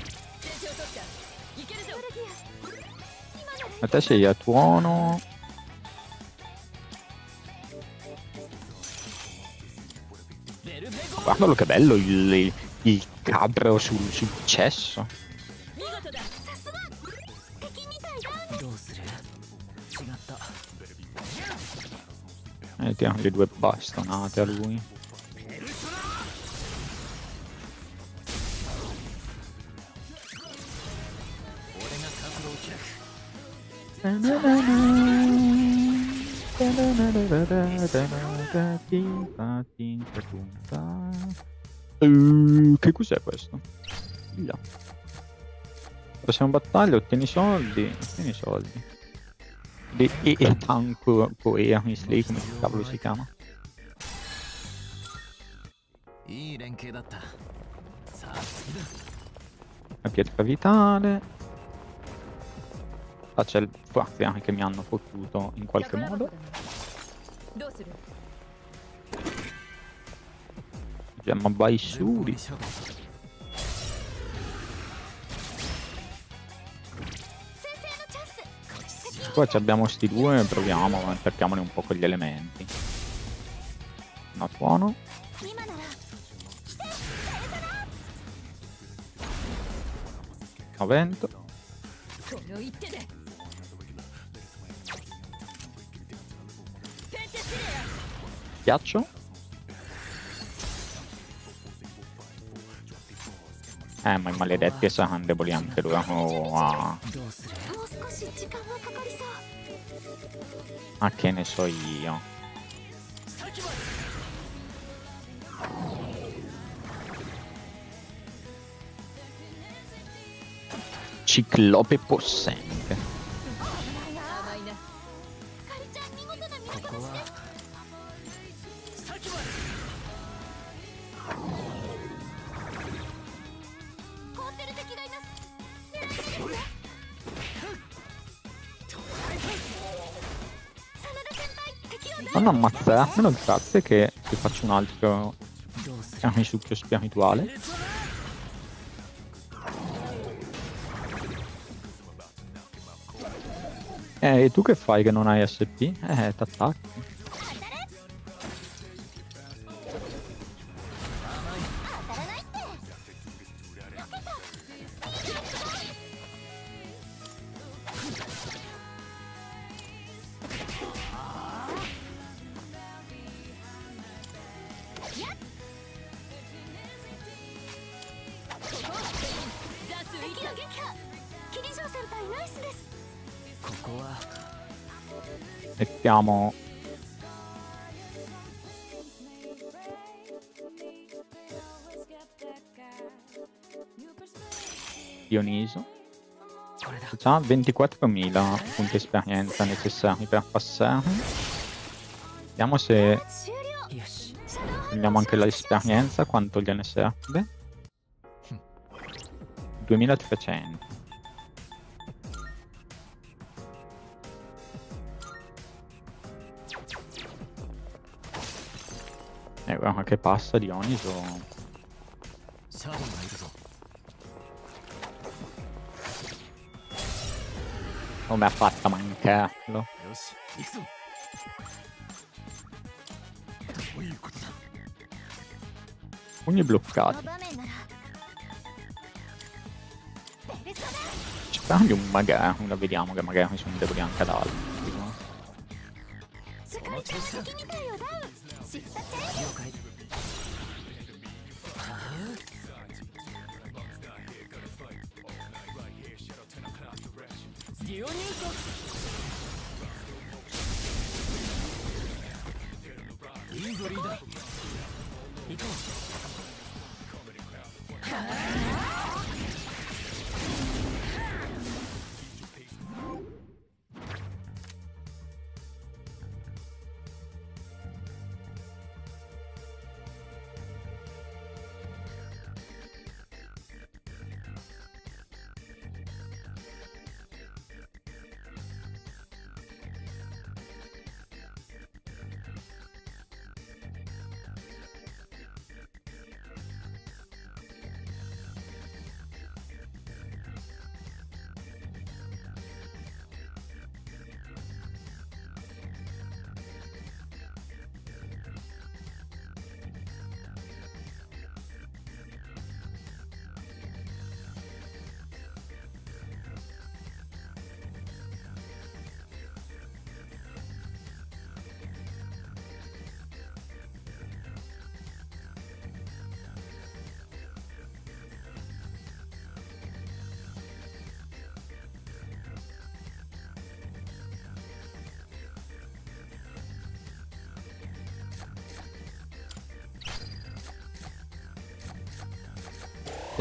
A te sei a tuono Guardalo che bello il, il, il cabreo sul, sul cesso. E tiriamo le due bastonate a lui. Uh, che cos'è questo? Là. Passiamo battaglia, ottieni soldi, ottieni soldi. Di e, e tanko Koeamis lì, come cavolo si chiama? La pietra vitale. Ah, c'è il guardiano che mi hanno fottuto in qualche modo. Gemma Baisuri. Qua abbiamo sti due, proviamo, cerchiamone un po' con gli elementi. No, tuono. No, vento. Ghiaccio. Eh, ma i maledetti saranno deboli anche loro. Oh, ah. Ma che ne so io. Ciclope possente. Non ammazzarmelo, grazie che ti faccio un altro succhio spirituale. Eh, e tu che fai che non hai SP? Eh, t'attacchi. Mettiamo Dioniso. Già 24.000 punti esperienza necessari per passare. Vediamo se prendiamo anche l'esperienza quanto gliene serve. 2300 Eh, guarda che passa Dioniso. Come ha fatto a mancarlo? Pugni bloccati. Spagli un magari, la vediamo che magari sono deboli anche ad altri.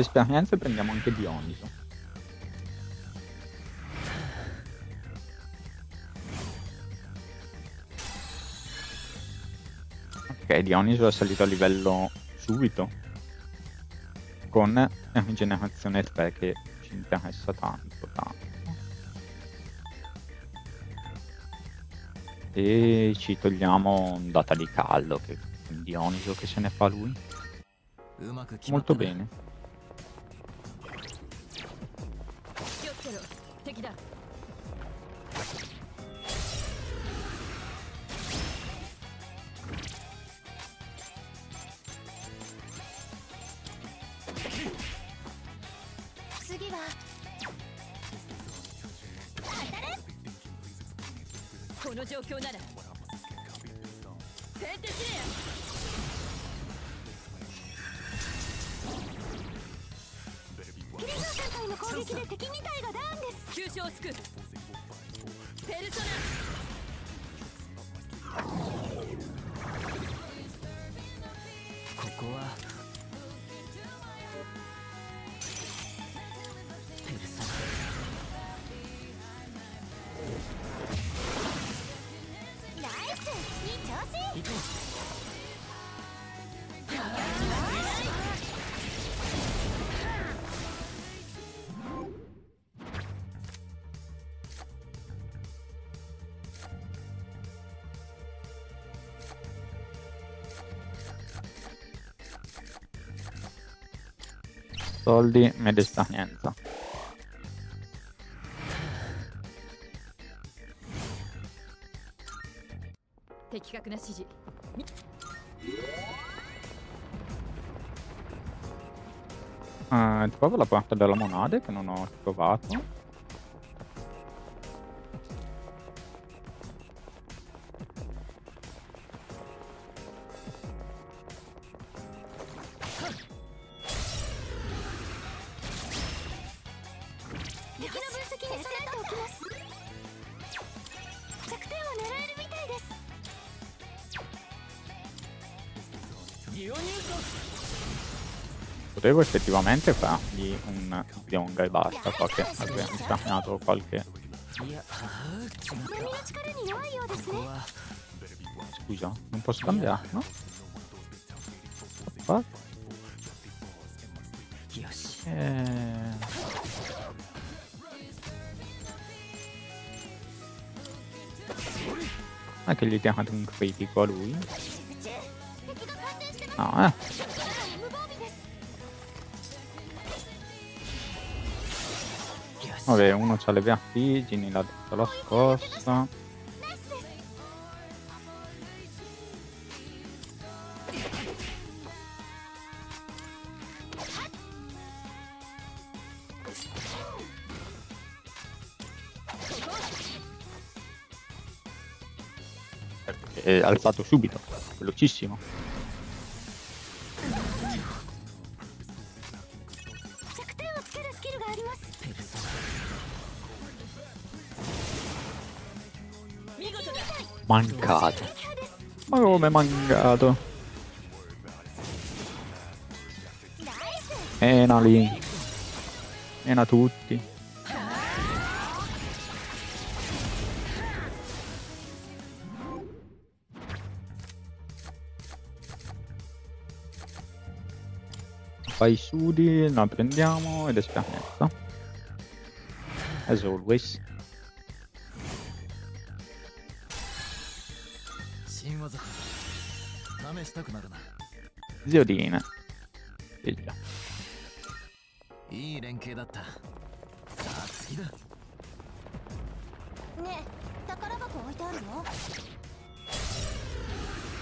Esperienze prendiamo anche Dioniso. Ok, Dioniso è salito a livello subito con generazione 3 che ci interessa tanto, tanto. E ci togliamo ondata di caldo, che Dioniso che se ne fa lui. Molto bene. soldi me li sta niente. Uh, ti provo la parte della monade che non ho trovato. Potevo effettivamente fargli un Pyonga e basta, qua che abbiamo risparmiato qualche... Scusa, non posso cambiarlo? What? Eh... Ah, che gli tirate un critico a lui? No, eh. Vabbè, uno c'ha le vertigini, l'altro la scossa. È alzato subito, velocissimo. Mancato. Ma come mancato? Ena lì. Ena tutti. Fai sudi, la prendiamo ed esperienza. As always. ziolina. E già.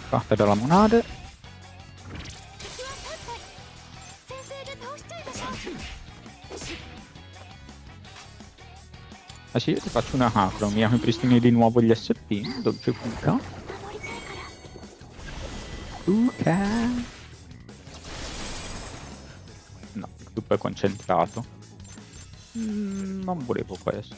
Parte dalla monade. Ma se io ti faccio una hackro, mi ripristini di nuovo gli SP, dolce punta. Ok. comunque concentrato. Mm, non volevo questo.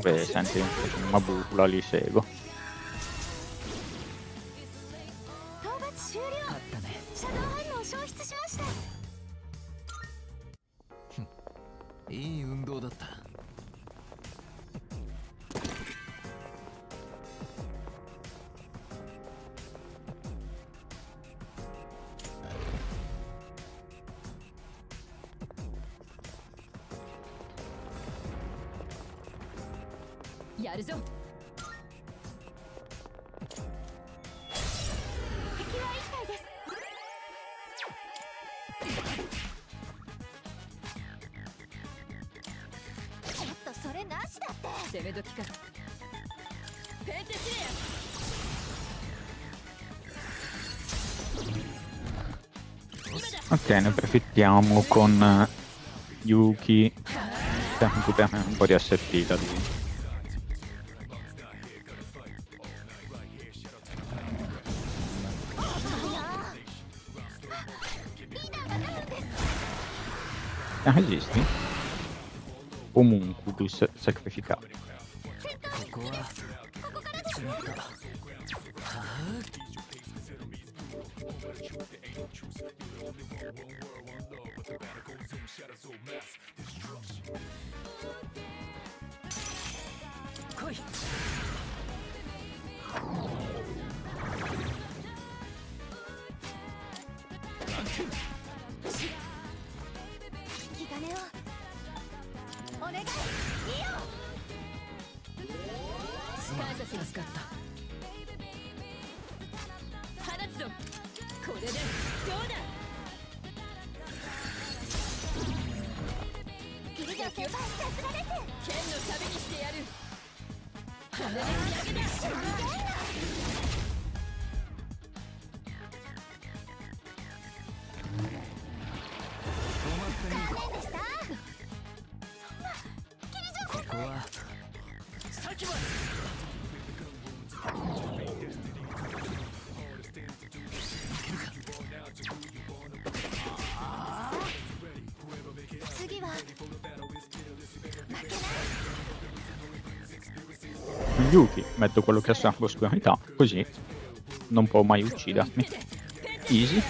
Beh, senti, una bucola li seguo. Ok, ne approfittiamo con eh, Yuki per recuperare un po' di SP da lui. Ah, esisti? Homunculus sacrificato. Metto quello che sa l'oscurità, così non può mai uccidermi. Easy.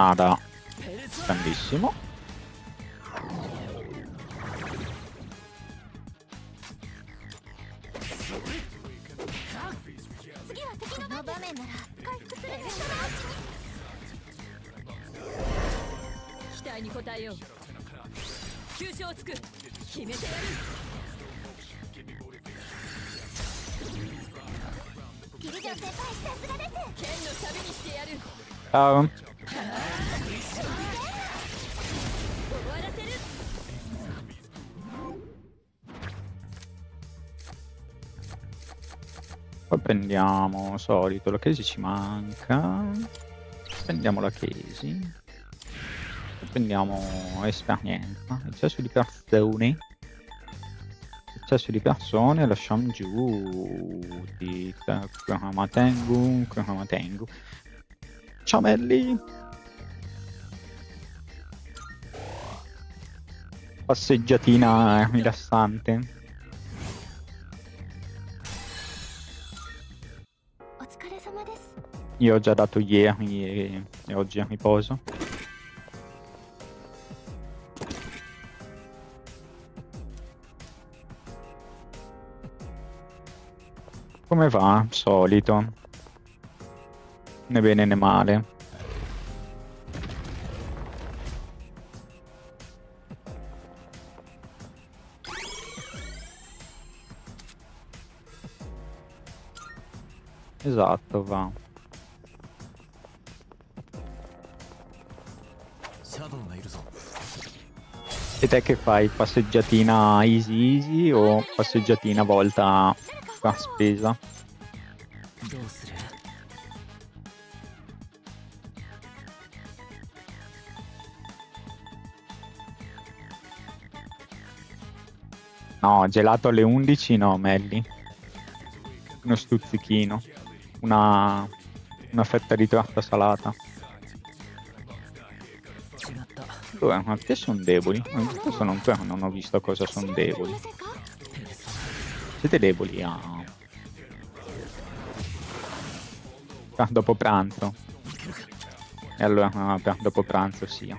こ prendiamo solito la Casey ci manca. Prendiamo la Casey. Prendiamo esperienza. Eccesso di persone. Eccesso di persone. Lasciamo giù. Di. Kuramatengu. Ciao belli. Passeggiatina rilassante. Io ho già dato ieri e, oggi a riposo. Come va? Solito. Né bene né male. Esatto, va. E te che fai? Passeggiatina easy easy o passeggiatina volta a spesa? No, gelato alle 11 no, Melli. Uno stuzzichino. Una, una fetta di torta salata. Vabbè, ma te sono deboli? Questo non, non ho visto cosa sono deboli. Siete deboli? Ah. ah dopo pranzo. E allora, ah, dopo pranzo sì.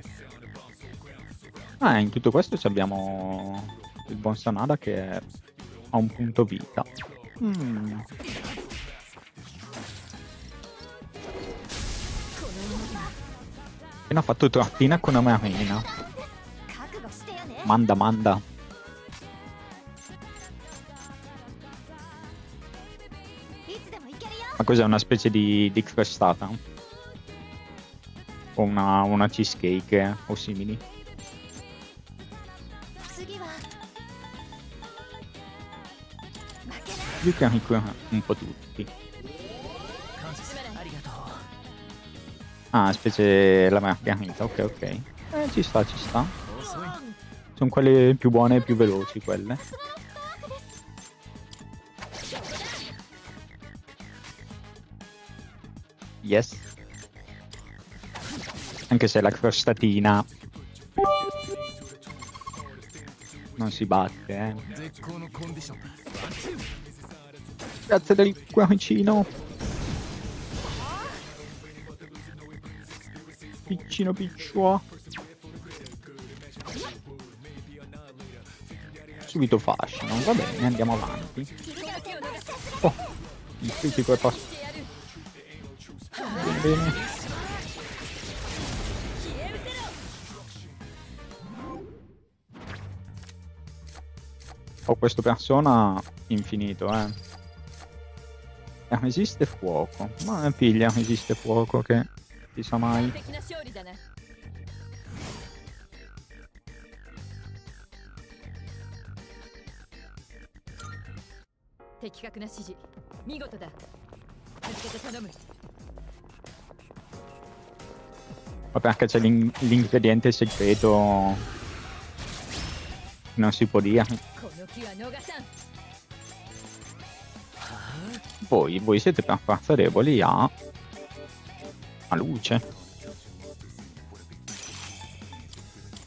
Ah, in tutto questo abbiamo il buon Sanada che ha un punto vita. Mm. appena fatto trappina con una marina. Manda, manda. Ma cos'è una specie di, di crostata? O una, una cheesecake eh, o simili? Io carico un po' tutti. Ah, specie la meccanica, ok, ok. Eh, ci sta, ci sta. Sono quelle più buone e più veloci, quelle. Yes. Anche se la crostatina non si batte, eh. Grazie del cuoricino. Piccino picciò. Subito fascino, va bene, andiamo avanti. Oh, il critico è passato. Bene, bene. Ho questo persona infinito. Eh, esiste fuoco. Ma piglia, esiste fuoco che si sa mai. Vabbè, anche c'è l'ingrediente segreto. Non si può dire. Voi, voi siete per forza deboli a... Ah a luce.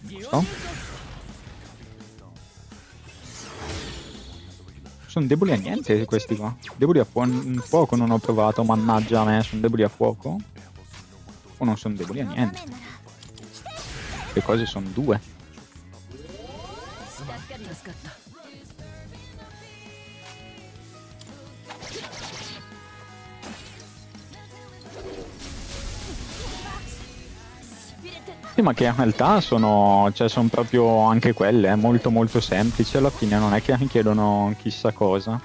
Giusto? Sono deboli a niente questi qua. Deboli a fu- fuoco non ho provato, mannaggia a me, sono deboli a fuoco? O non sono deboli a niente? Le cose sono due. Sì, ma che in realtà sono, cioè, sono proprio anche quelle, eh, molto molto semplici alla fine, non è che chiedono chissà cosa.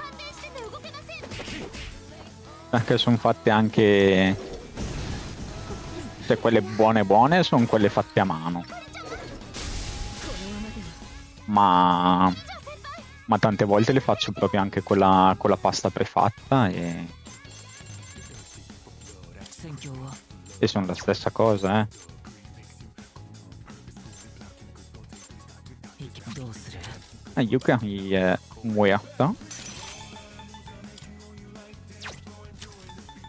Perché sono fatte anche... Cioè quelle buone buone sono quelle fatte a mano. Ma... Ma tante volte le faccio proprio anche con la, con la pasta prefatta e... Oh. E sono la stessa cosa, eh. Ah, Ayuka'yı e, eh, muerto.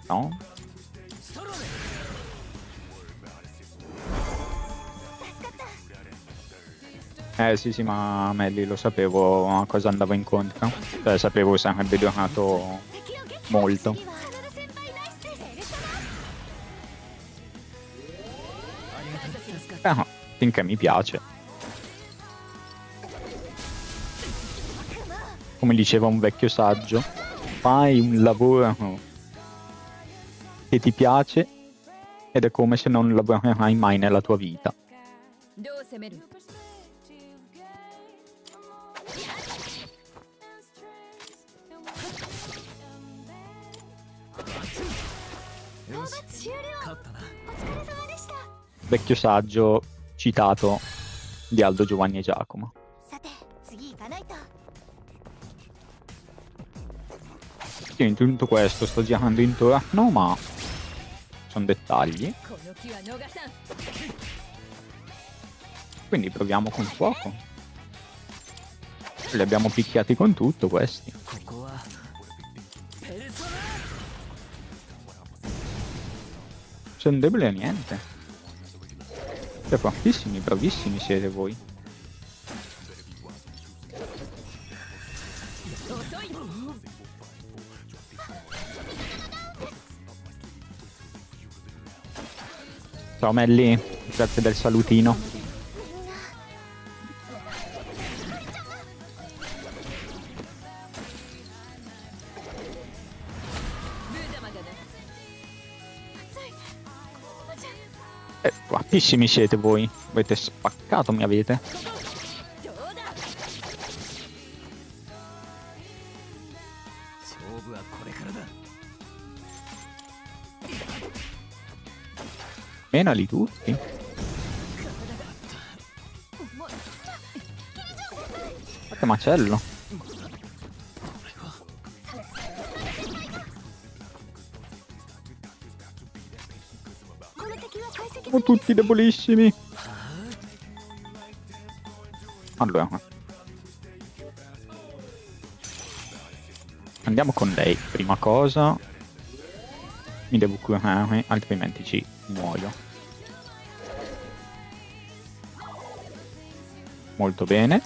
No. Eh sì sì ma Melli lo sapevo a cosa andavo incontro, cioè sapevo sarebbe durato molto. Però finché mi piace. come diceva un vecchio saggio, fai un lavoro che ti piace ed è come se non lavorerai mai nella tua vita. Vecchio saggio citato di Aldo Giovanni e Giacomo. effettivamente tutto questo sta girando intorno, ma sono dettagli. Quindi proviamo con fuoco. Li abbiamo picchiati con tutto questi. Sono deboli a niente. Cioè, siete prontissimi, bravissimi siete voi. Ciao Melli, grazie del salutino. Eh, guapissimi siete voi. Avete spaccato, mi avete. Menali tutti. Che macello. Siamo tutti debolissimi. Allora. Andiamo con lei, prima cosa. Mi devo curare, altrimenti ci muoio. Molto bene.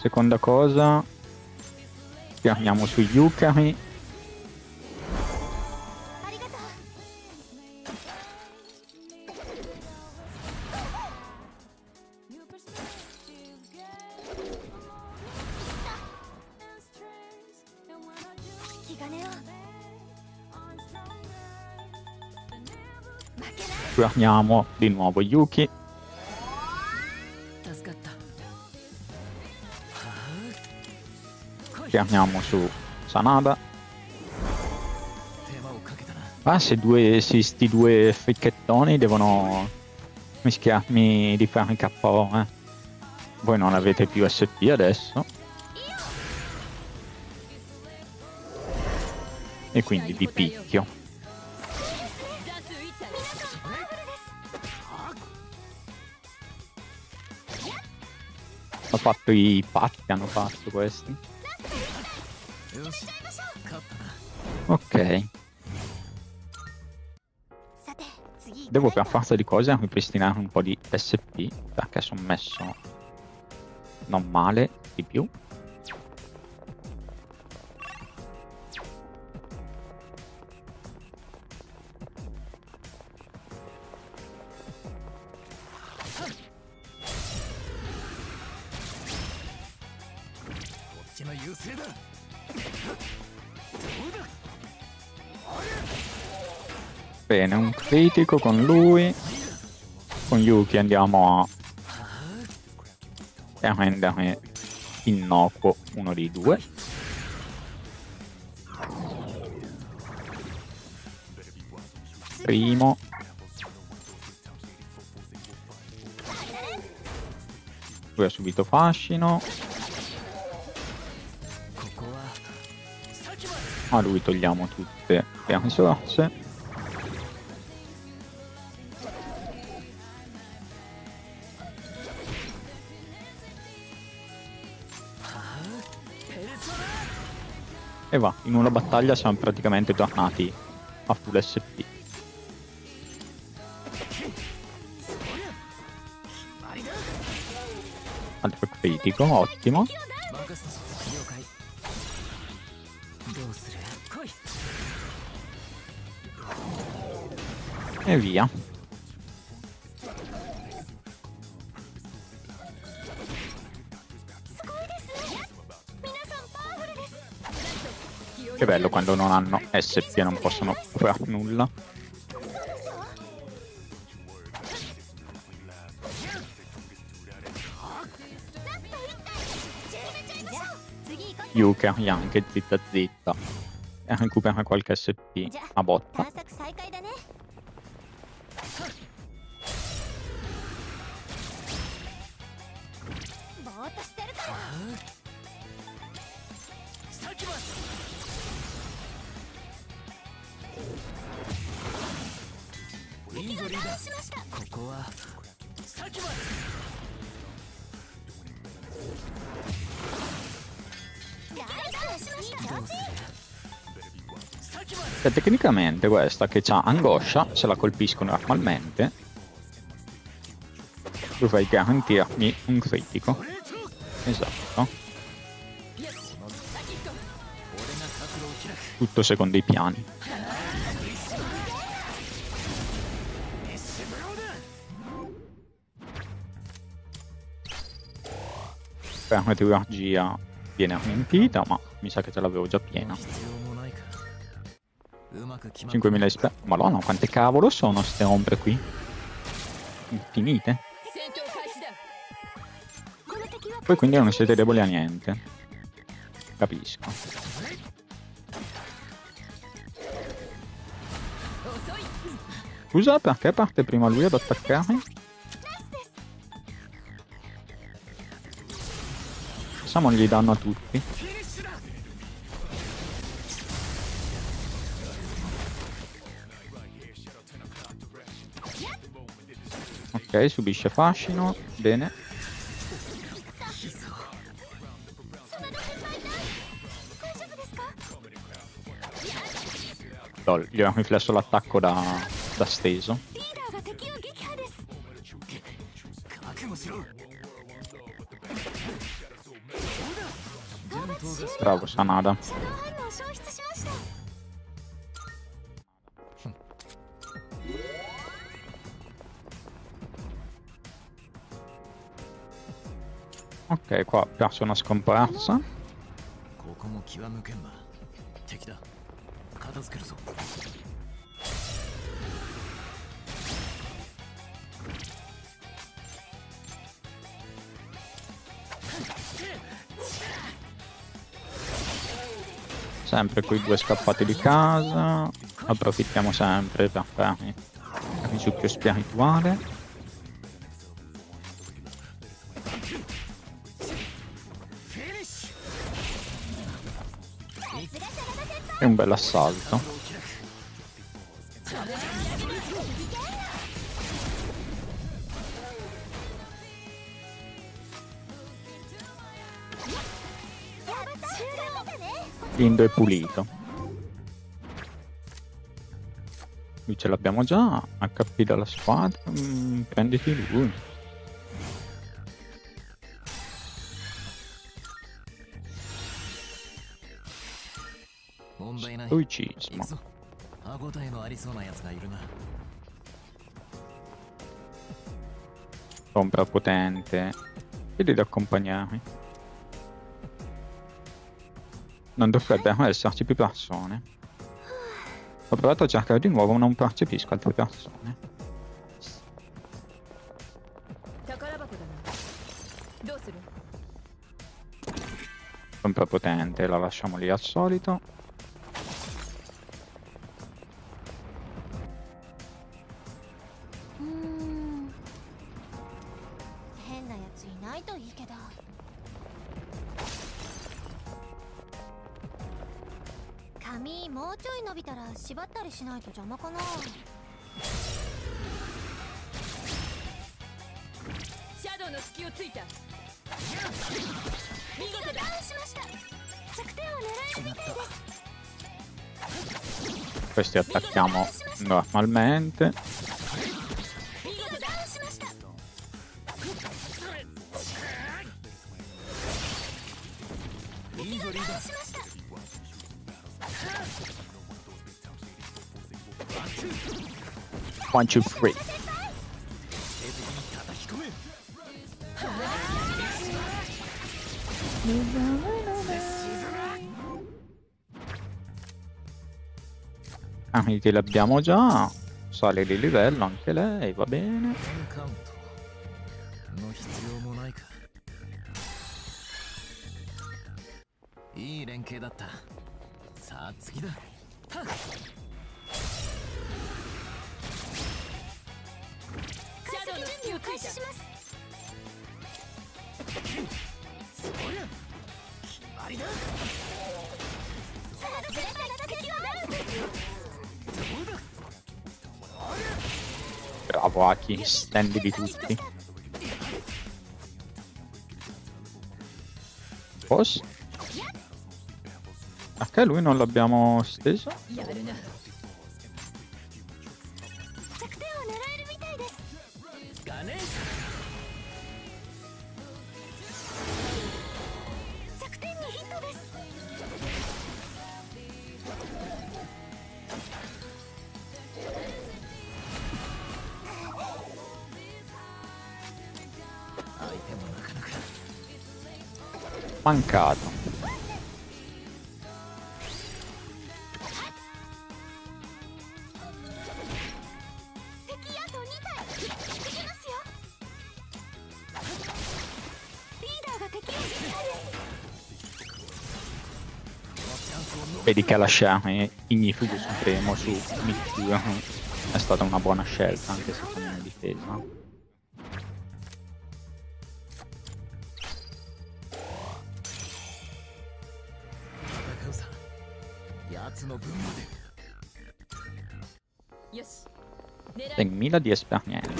Seconda cosa. Pianiamo su Yukari. ritorniamo di nuovo Yuki. Ritorniamo su Sanada. Ah, se due, se sti due fricchettoni devono mischiarmi di fare KO, eh. Voi non avete più SP adesso. E quindi vi picchio. fatto i patti hanno fatto questi. Ok. Devo per forza di cose ripristinare un po' di SP, perché sono messo non male di più. critico con lui. Con Yuki andiamo a... E a rendere innocuo uno dei due. Primo. Lui ha subito fascino. A lui togliamo tutte le risorse. E va, in una battaglia siamo praticamente tornati a full SP. Altro critico, ottimo. E via. Che bello quando non hanno SP e non possono fare nulla. Yuka, anche zitta zitta. Recupera qualche SP a botta. tecnicamente questa che ha angoscia, se la colpiscono normalmente, dovrei garantirmi un critico. Esatto. Tutto secondo i piani. la una teologia viene riempita, ma mi sa che ce l'avevo già piena. 5.000 SP. Madonna, quante cavolo sono queste ombre qui? Infinite. Voi quindi non siete deboli a niente. Capisco. Scusa, perché parte prima lui ad attaccarmi? Facciamogli danno a tutti. Ok, subisce fascino, bene. Lol, gli abbiamo riflesso l'attacco da, da steso. Bravo Sanada. Ok, qua piace una scomparsa. Sempre quei due scappati di casa. Approfittiamo sempre per fare la risucchio spirituale. E un bel assalto. Lindo e pulito. Qui ce l'abbiamo già. HP dalla squadra. Mm, prenditi lui. misticismo. Ombra potente. Chiedi di accompagnare. Non dovrebbero esserci più persone. Ho provato a cercare di nuovo, ma non percepisco altre persone. sempre potente, la lasciamo lì al solito. questi attacchiamo normalmente. One, two, three. che l'abbiamo già. Sale di livello anche lei, va bene. tutti, stand di tutti. Pos? Ok, lui non l'abbiamo steso. mancato. Vedi che ha lasciato Ignifugo Supremo su Mitsuya è stata una buona scelta anche se sono in difesa. の分までよし6.000 di esperienza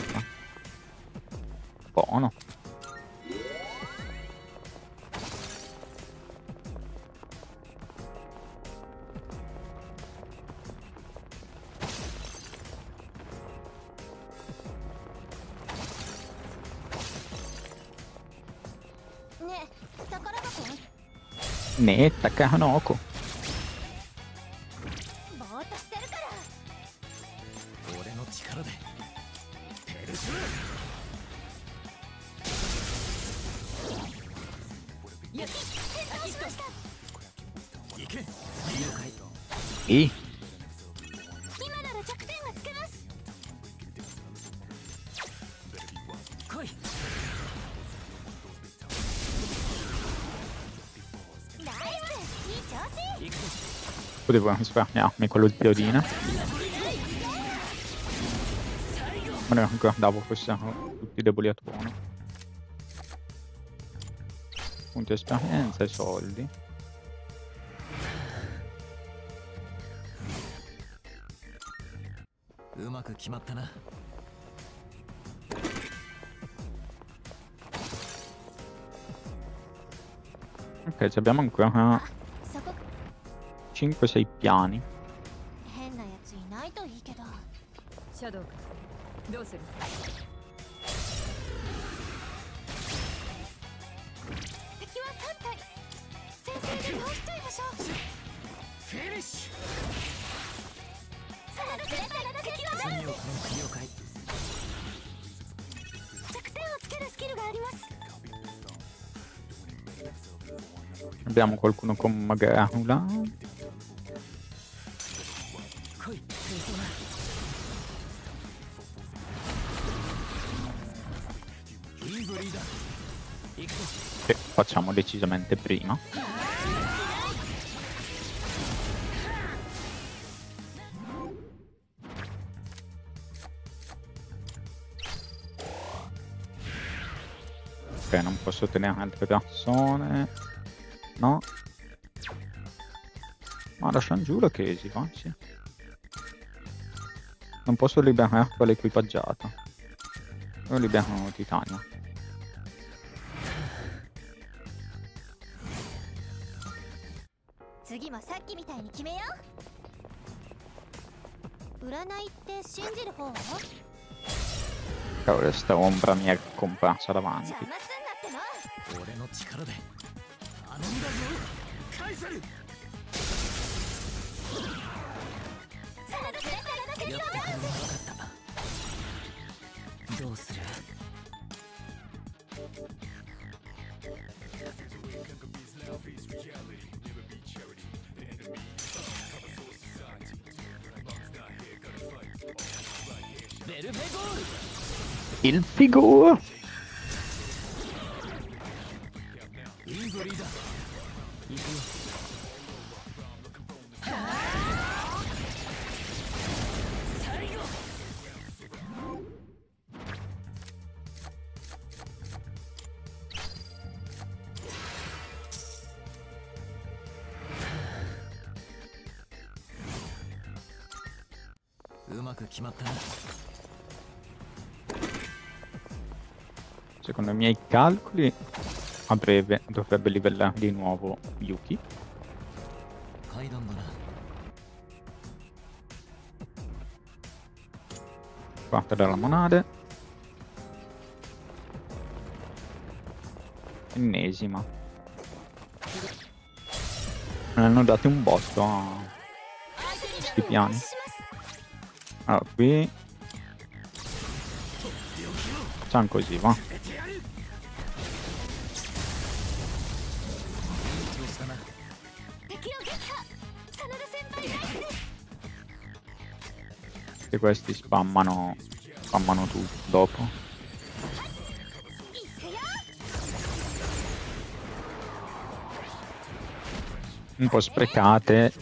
potevamo risparmiarmi quello di Piodina. Ma non ricordavo fossero tutti deboli a tuono. Punti esperienza e soldi. Ok, abbiamo ancora 5-6 piani. Abbiamo qualcuno con Magranula. facciamo decisamente prima. Ok, non posso tenere altre persone. No. Ma lasciamo giù la Casey, anzi. Non posso liberare quell'equipaggiata. Lo liberiamo Titania. Cavolo, sta ombra mi è comparsa davanti. Figur! Secondo i miei calcoli a breve dovrebbe livellare di nuovo Yuki. Quarta dalla monade. Ennesima. Ne hanno dato un botto a questi piani. Allora qui... Facciamo così, va. questi spammano, spammano tutto dopo. Un po' sprecate.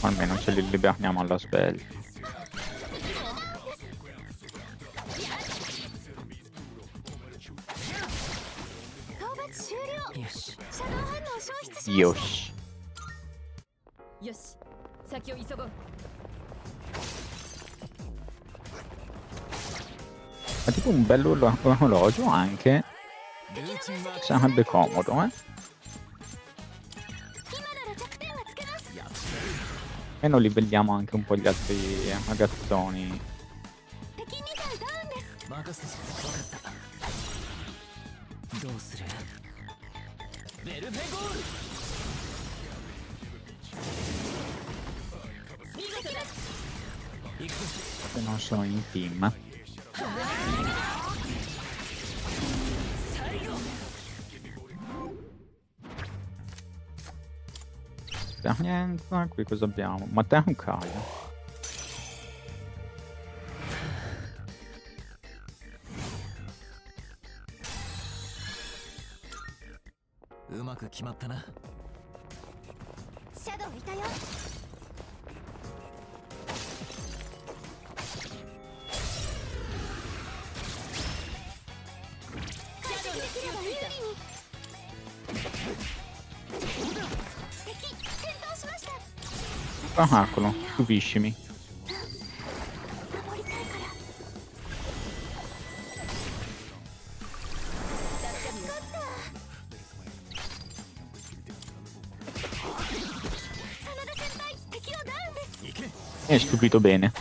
Almeno ce li liberiamo alla sveglia. よしよし先を急ごう Ma tipo un bello orologio anche sarebbe comodo, eh? E noi livelliamo anche un po' gli altri ragazzoni. Team. Niente, qui cosa abbiamo? Ma te un caio. Ah, Tentacolo, stupiscimi. Eh, Mi hai stupito bene.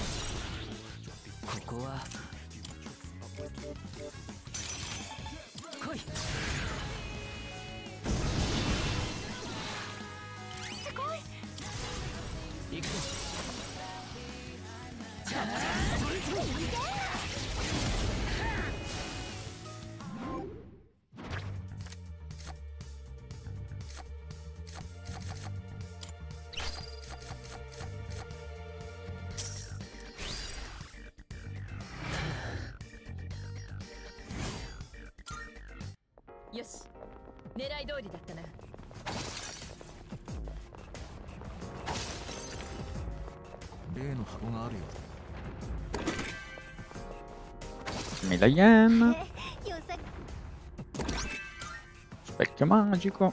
magico.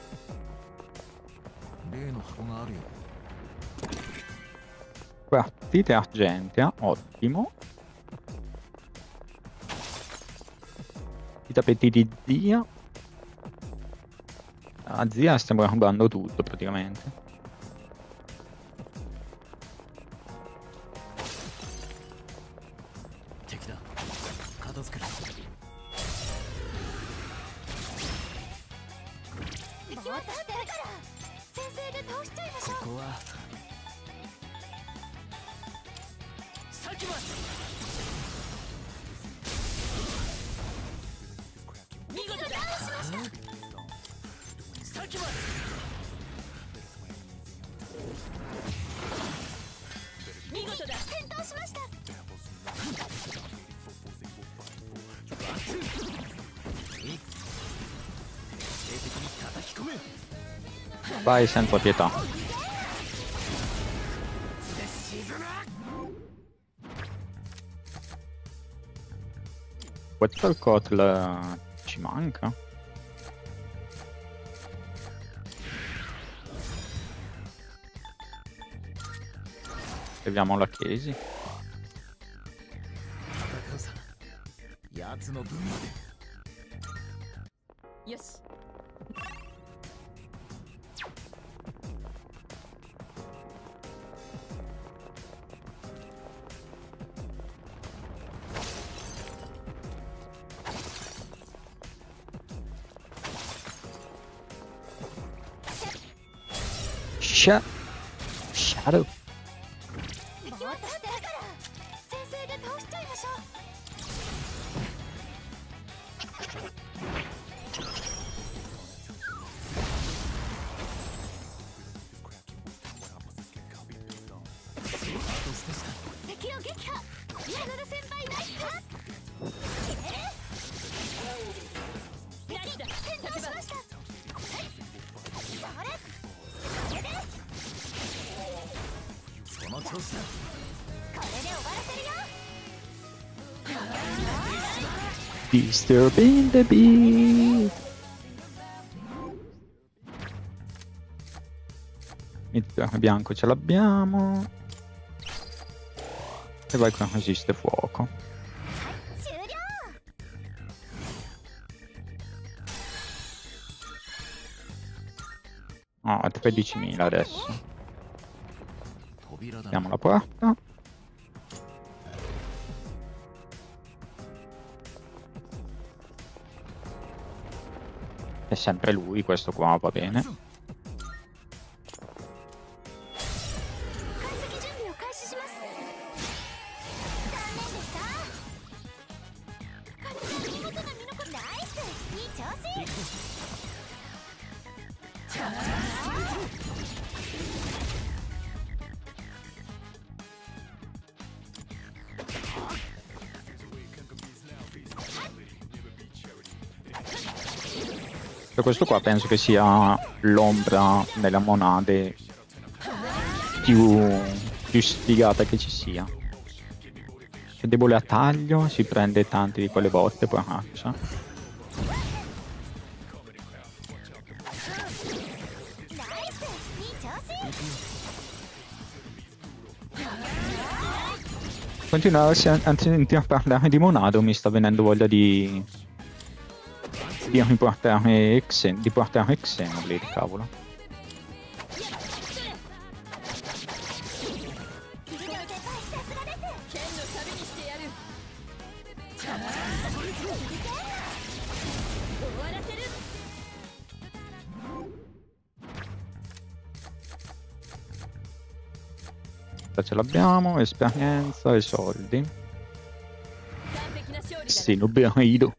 Partite argentea, ottimo. I tappeti di zia. A zia stiamo rubando tutto praticamente. きてから先生で倒しちゃいましょうここは見事しました見事だ転倒しました。Vai senza pietà. Quetzalcoatl ci manca. Leviamo la Casey. disturbing the beat. Bianco ce l'abbiamo. E vai qua, esiste fuoco. Ah, oh, 13.000 adesso. Apriamo la porta. Sempre lui, questo qua va bene. questo qua penso che sia l'ombra della monade più, più sfigata che ci sia. È debole a taglio, si prende tante di quelle botte, poi haccia. Continuare a, a, parlare di Monado mi sta venendo voglia di cerchiamo di portare Xen, di portare Xenoblade, cavolo. ce l'abbiamo, esperienza e soldi. Sì, dobbiamo ido.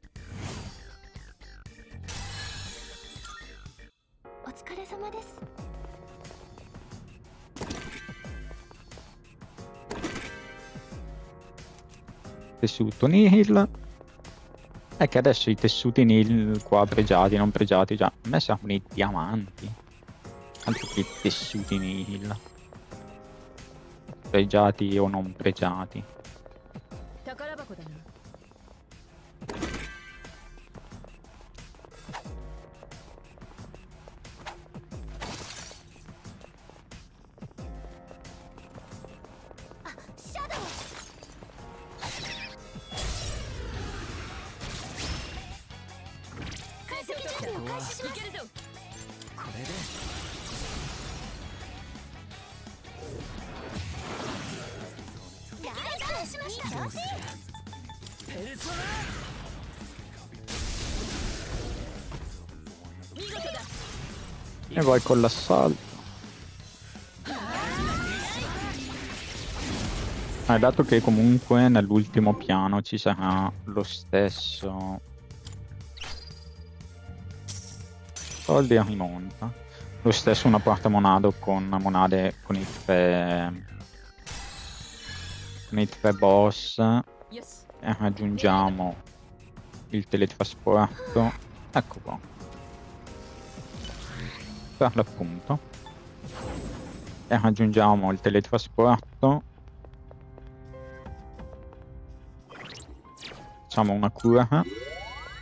Tessuto nil. È che adesso i tessuti nil qua pregiati, non pregiati, già. A me servono i diamanti. Altro che i tessuti nil. Pregiati o non pregiati. Vai con l'assalto. Hai dato che comunque nell'ultimo piano ci sarà lo stesso soldi a rimonta. Lo stesso una porta monado con monade con i tre con i tre boss e aggiungiamo il teletrasporto. Ecco qua. Per l'appunto. E aggiungiamo il teletrasporto. Facciamo una cura.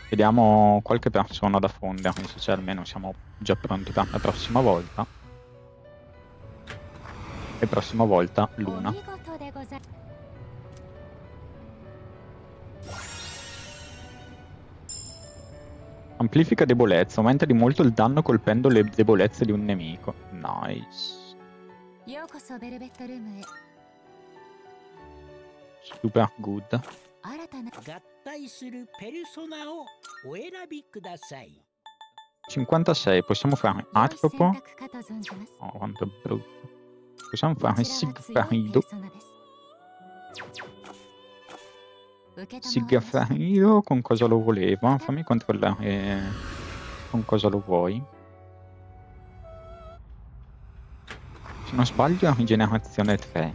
Vediamo qualche persona da fondere, se c'è almeno siamo già pronti per la prossima volta. E prossima volta お Luna. Amplifica debolezza, aumenta di molto il danno colpendo le debolezze di un nemico. Nice. Super good. Gatta 56, possiamo fare Atropo. Oh, quanto brutto. Possiamo fare Sigfrido. Sigaffaio con cosa lo volevo? Fammi controllare eh, con cosa lo vuoi. Se non sbaglio è generazione 3.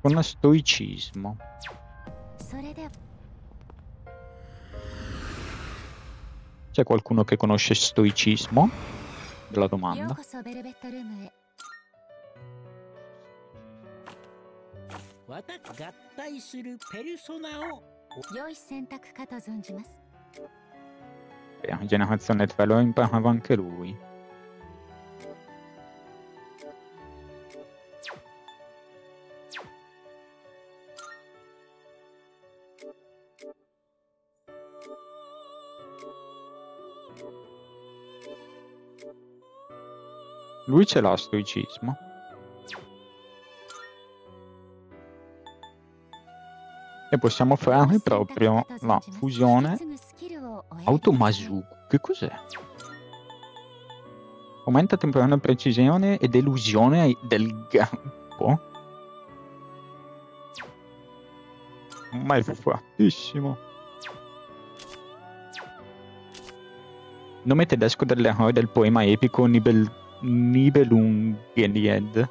Con lo stoicismo. C'è qualcuno che conosce stoicismo? della domanda. Vediamo, generazione 3 lo imparava anche lui. Lui ce l'ha stoicismo. E possiamo fare proprio la fusione Automasuku. Che cos'è? Aumenta temporanea precisione ed elusione del campo. Ma è fortissimo. Nome tedesco dell'eroe del poema epico Nibel... Nibelungelied.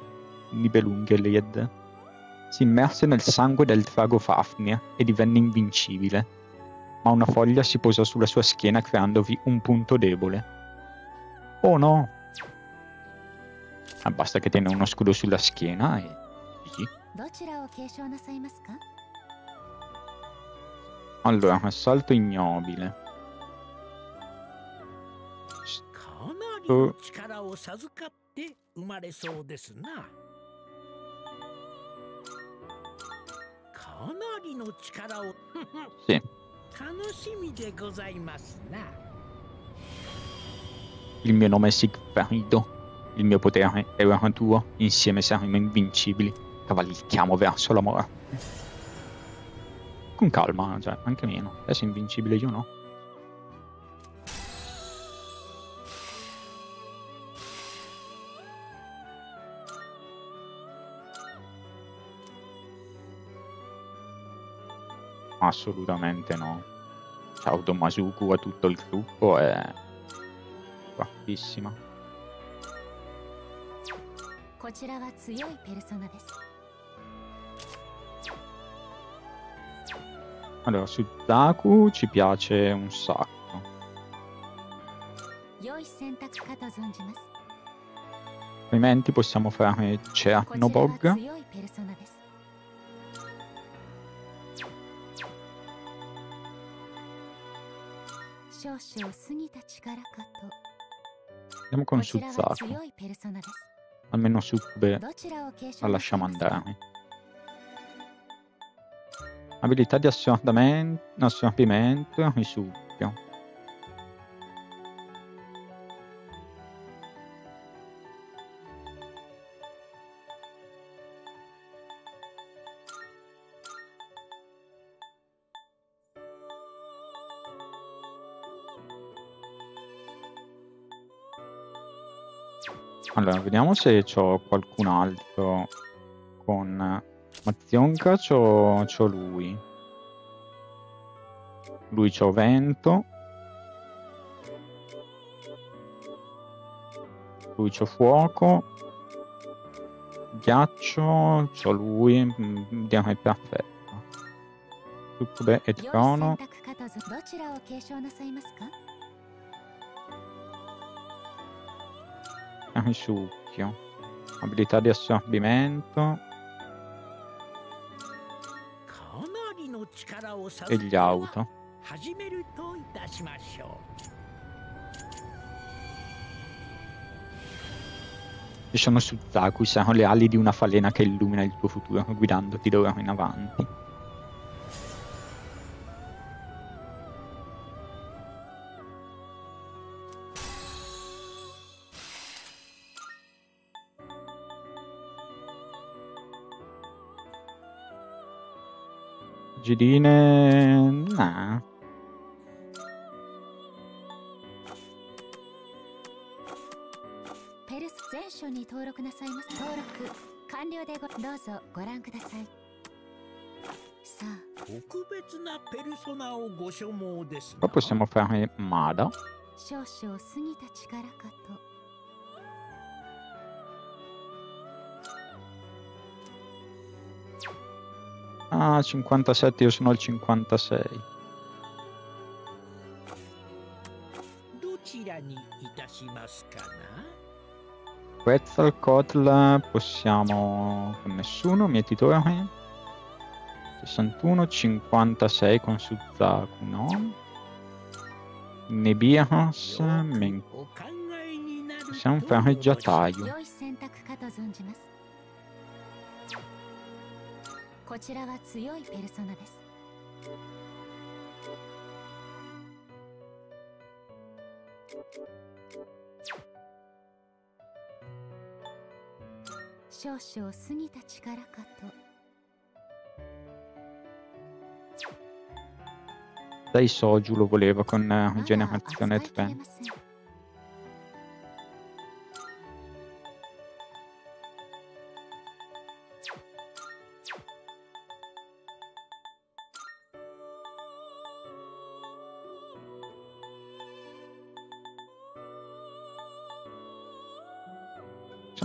Nibelungelied. Si immerse nel sangue del drago Fafnir e divenne invincibile ma una foglia si posò sulla sua schiena creandovi un punto debole. Oh no! Ah, basta che tenga uno scudo sulla schiena e... Sì. Allora, assalto ignobile. Sto... Sì. Il mio nome è Sigfrido. Il mio potere è ora tuo. Insieme saremo invincibili. Cavalchiamo verso l'amore. Con calma, cioè, anche meno. Sei invincibile, io no. Assolutamente no. Ciao Tomasuku a tutto il gruppo è fortissima. Allora, su Daku ci piace un sacco. Altrimenti possiamo fare Chernobog. Andiamo con Suzaku. Almeno Sukbe la lasciamo andare. Abilità di assorbimento, assorbimento e succhio. Allora, vediamo se c'ho qualcun altro con Mazionka, c'ho, c'ho lui. Lui c'ho vento. Lui c'ho fuoco. Ghiaccio, c'ho lui, mm, direi perfetto. Succube e trono. Succhio. Abilità di assorbimento. E gli auto. Ci sono Suzaku, sono le ali di una falena che illumina il tuo futuro, guidandoti da ora in avanti. Hoje de né? Nah. ペルス全書に登録なさいます。登録完了でごどうぞご覧ください。さあ、特別なペルソナをご所望です。少々過ぎた力かと。Ah, 57, io sono al 56. Quetzalcoatl possiamo con nessuno, mietitore. 61, 56 con Suzaku, no? Nebias, men... Siamo un ferreggiataio. こちらは強いペルソナです少々過ぎた力かと Dai Soju lo voleva con uh, Generazione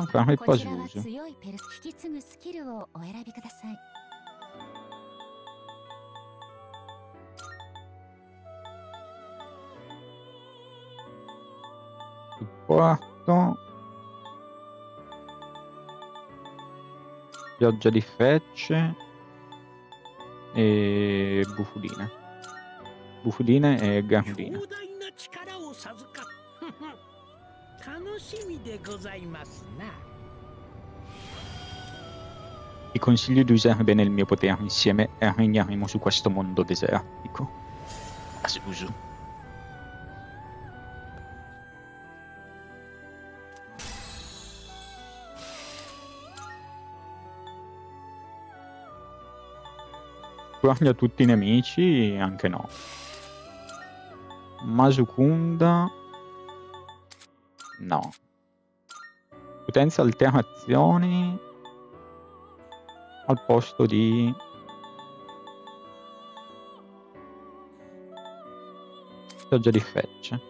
Advent. Sono qua il pasuso. 4 pioggia di frecce e bufudine bufudine e gambine ti consiglio di usare bene il mio potere insieme regneremo su questo mondo desertico Asusu Guardia tutti i nemici, anche no. Masukunda. No. Potenza alterazioni. Al posto di... Pioggia di frecce.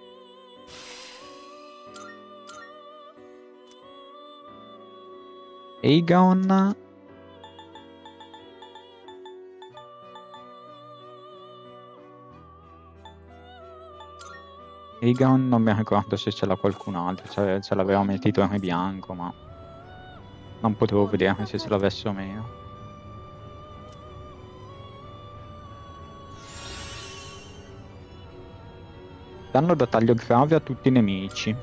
Aegon Egon non mi ricordo se ce l'ha qualcun altro, cioè, ce l'aveva mettito in bianco, ma non potevo vedere se ce l'avesse o meno. Danno da taglio grave a tutti i nemici.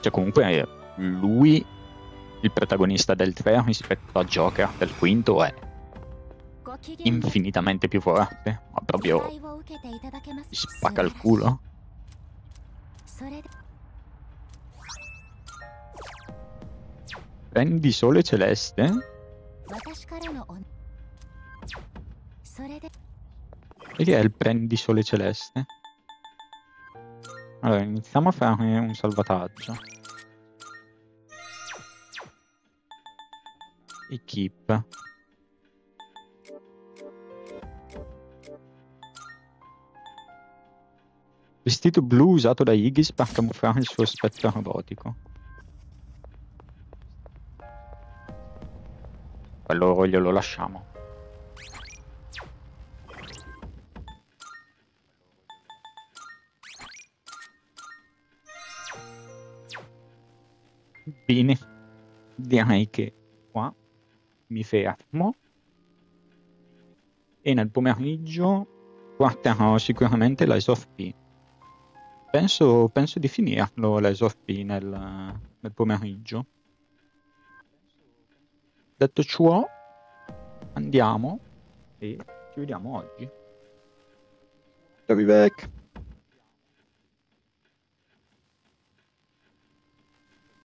Cioè comunque lui il protagonista del 3 rispetto a Joker del quinto è infinitamente più forte, ma proprio spacca il culo. Prendi sole celeste? E che è il prendi sole celeste? Allora, iniziamo a fare un salvataggio. Equip. Vestito blu usato da Igis per camuffare il suo aspetto robotico. Quello glielo lasciamo. Bene, direi che qua mi fermo e nel pomeriggio guarderò sicuramente l'Eyes of P. Penso, penso di finirlo l'Eyes of P nel, nel pomeriggio. Detto ciò, andiamo e ci vediamo oggi. Back.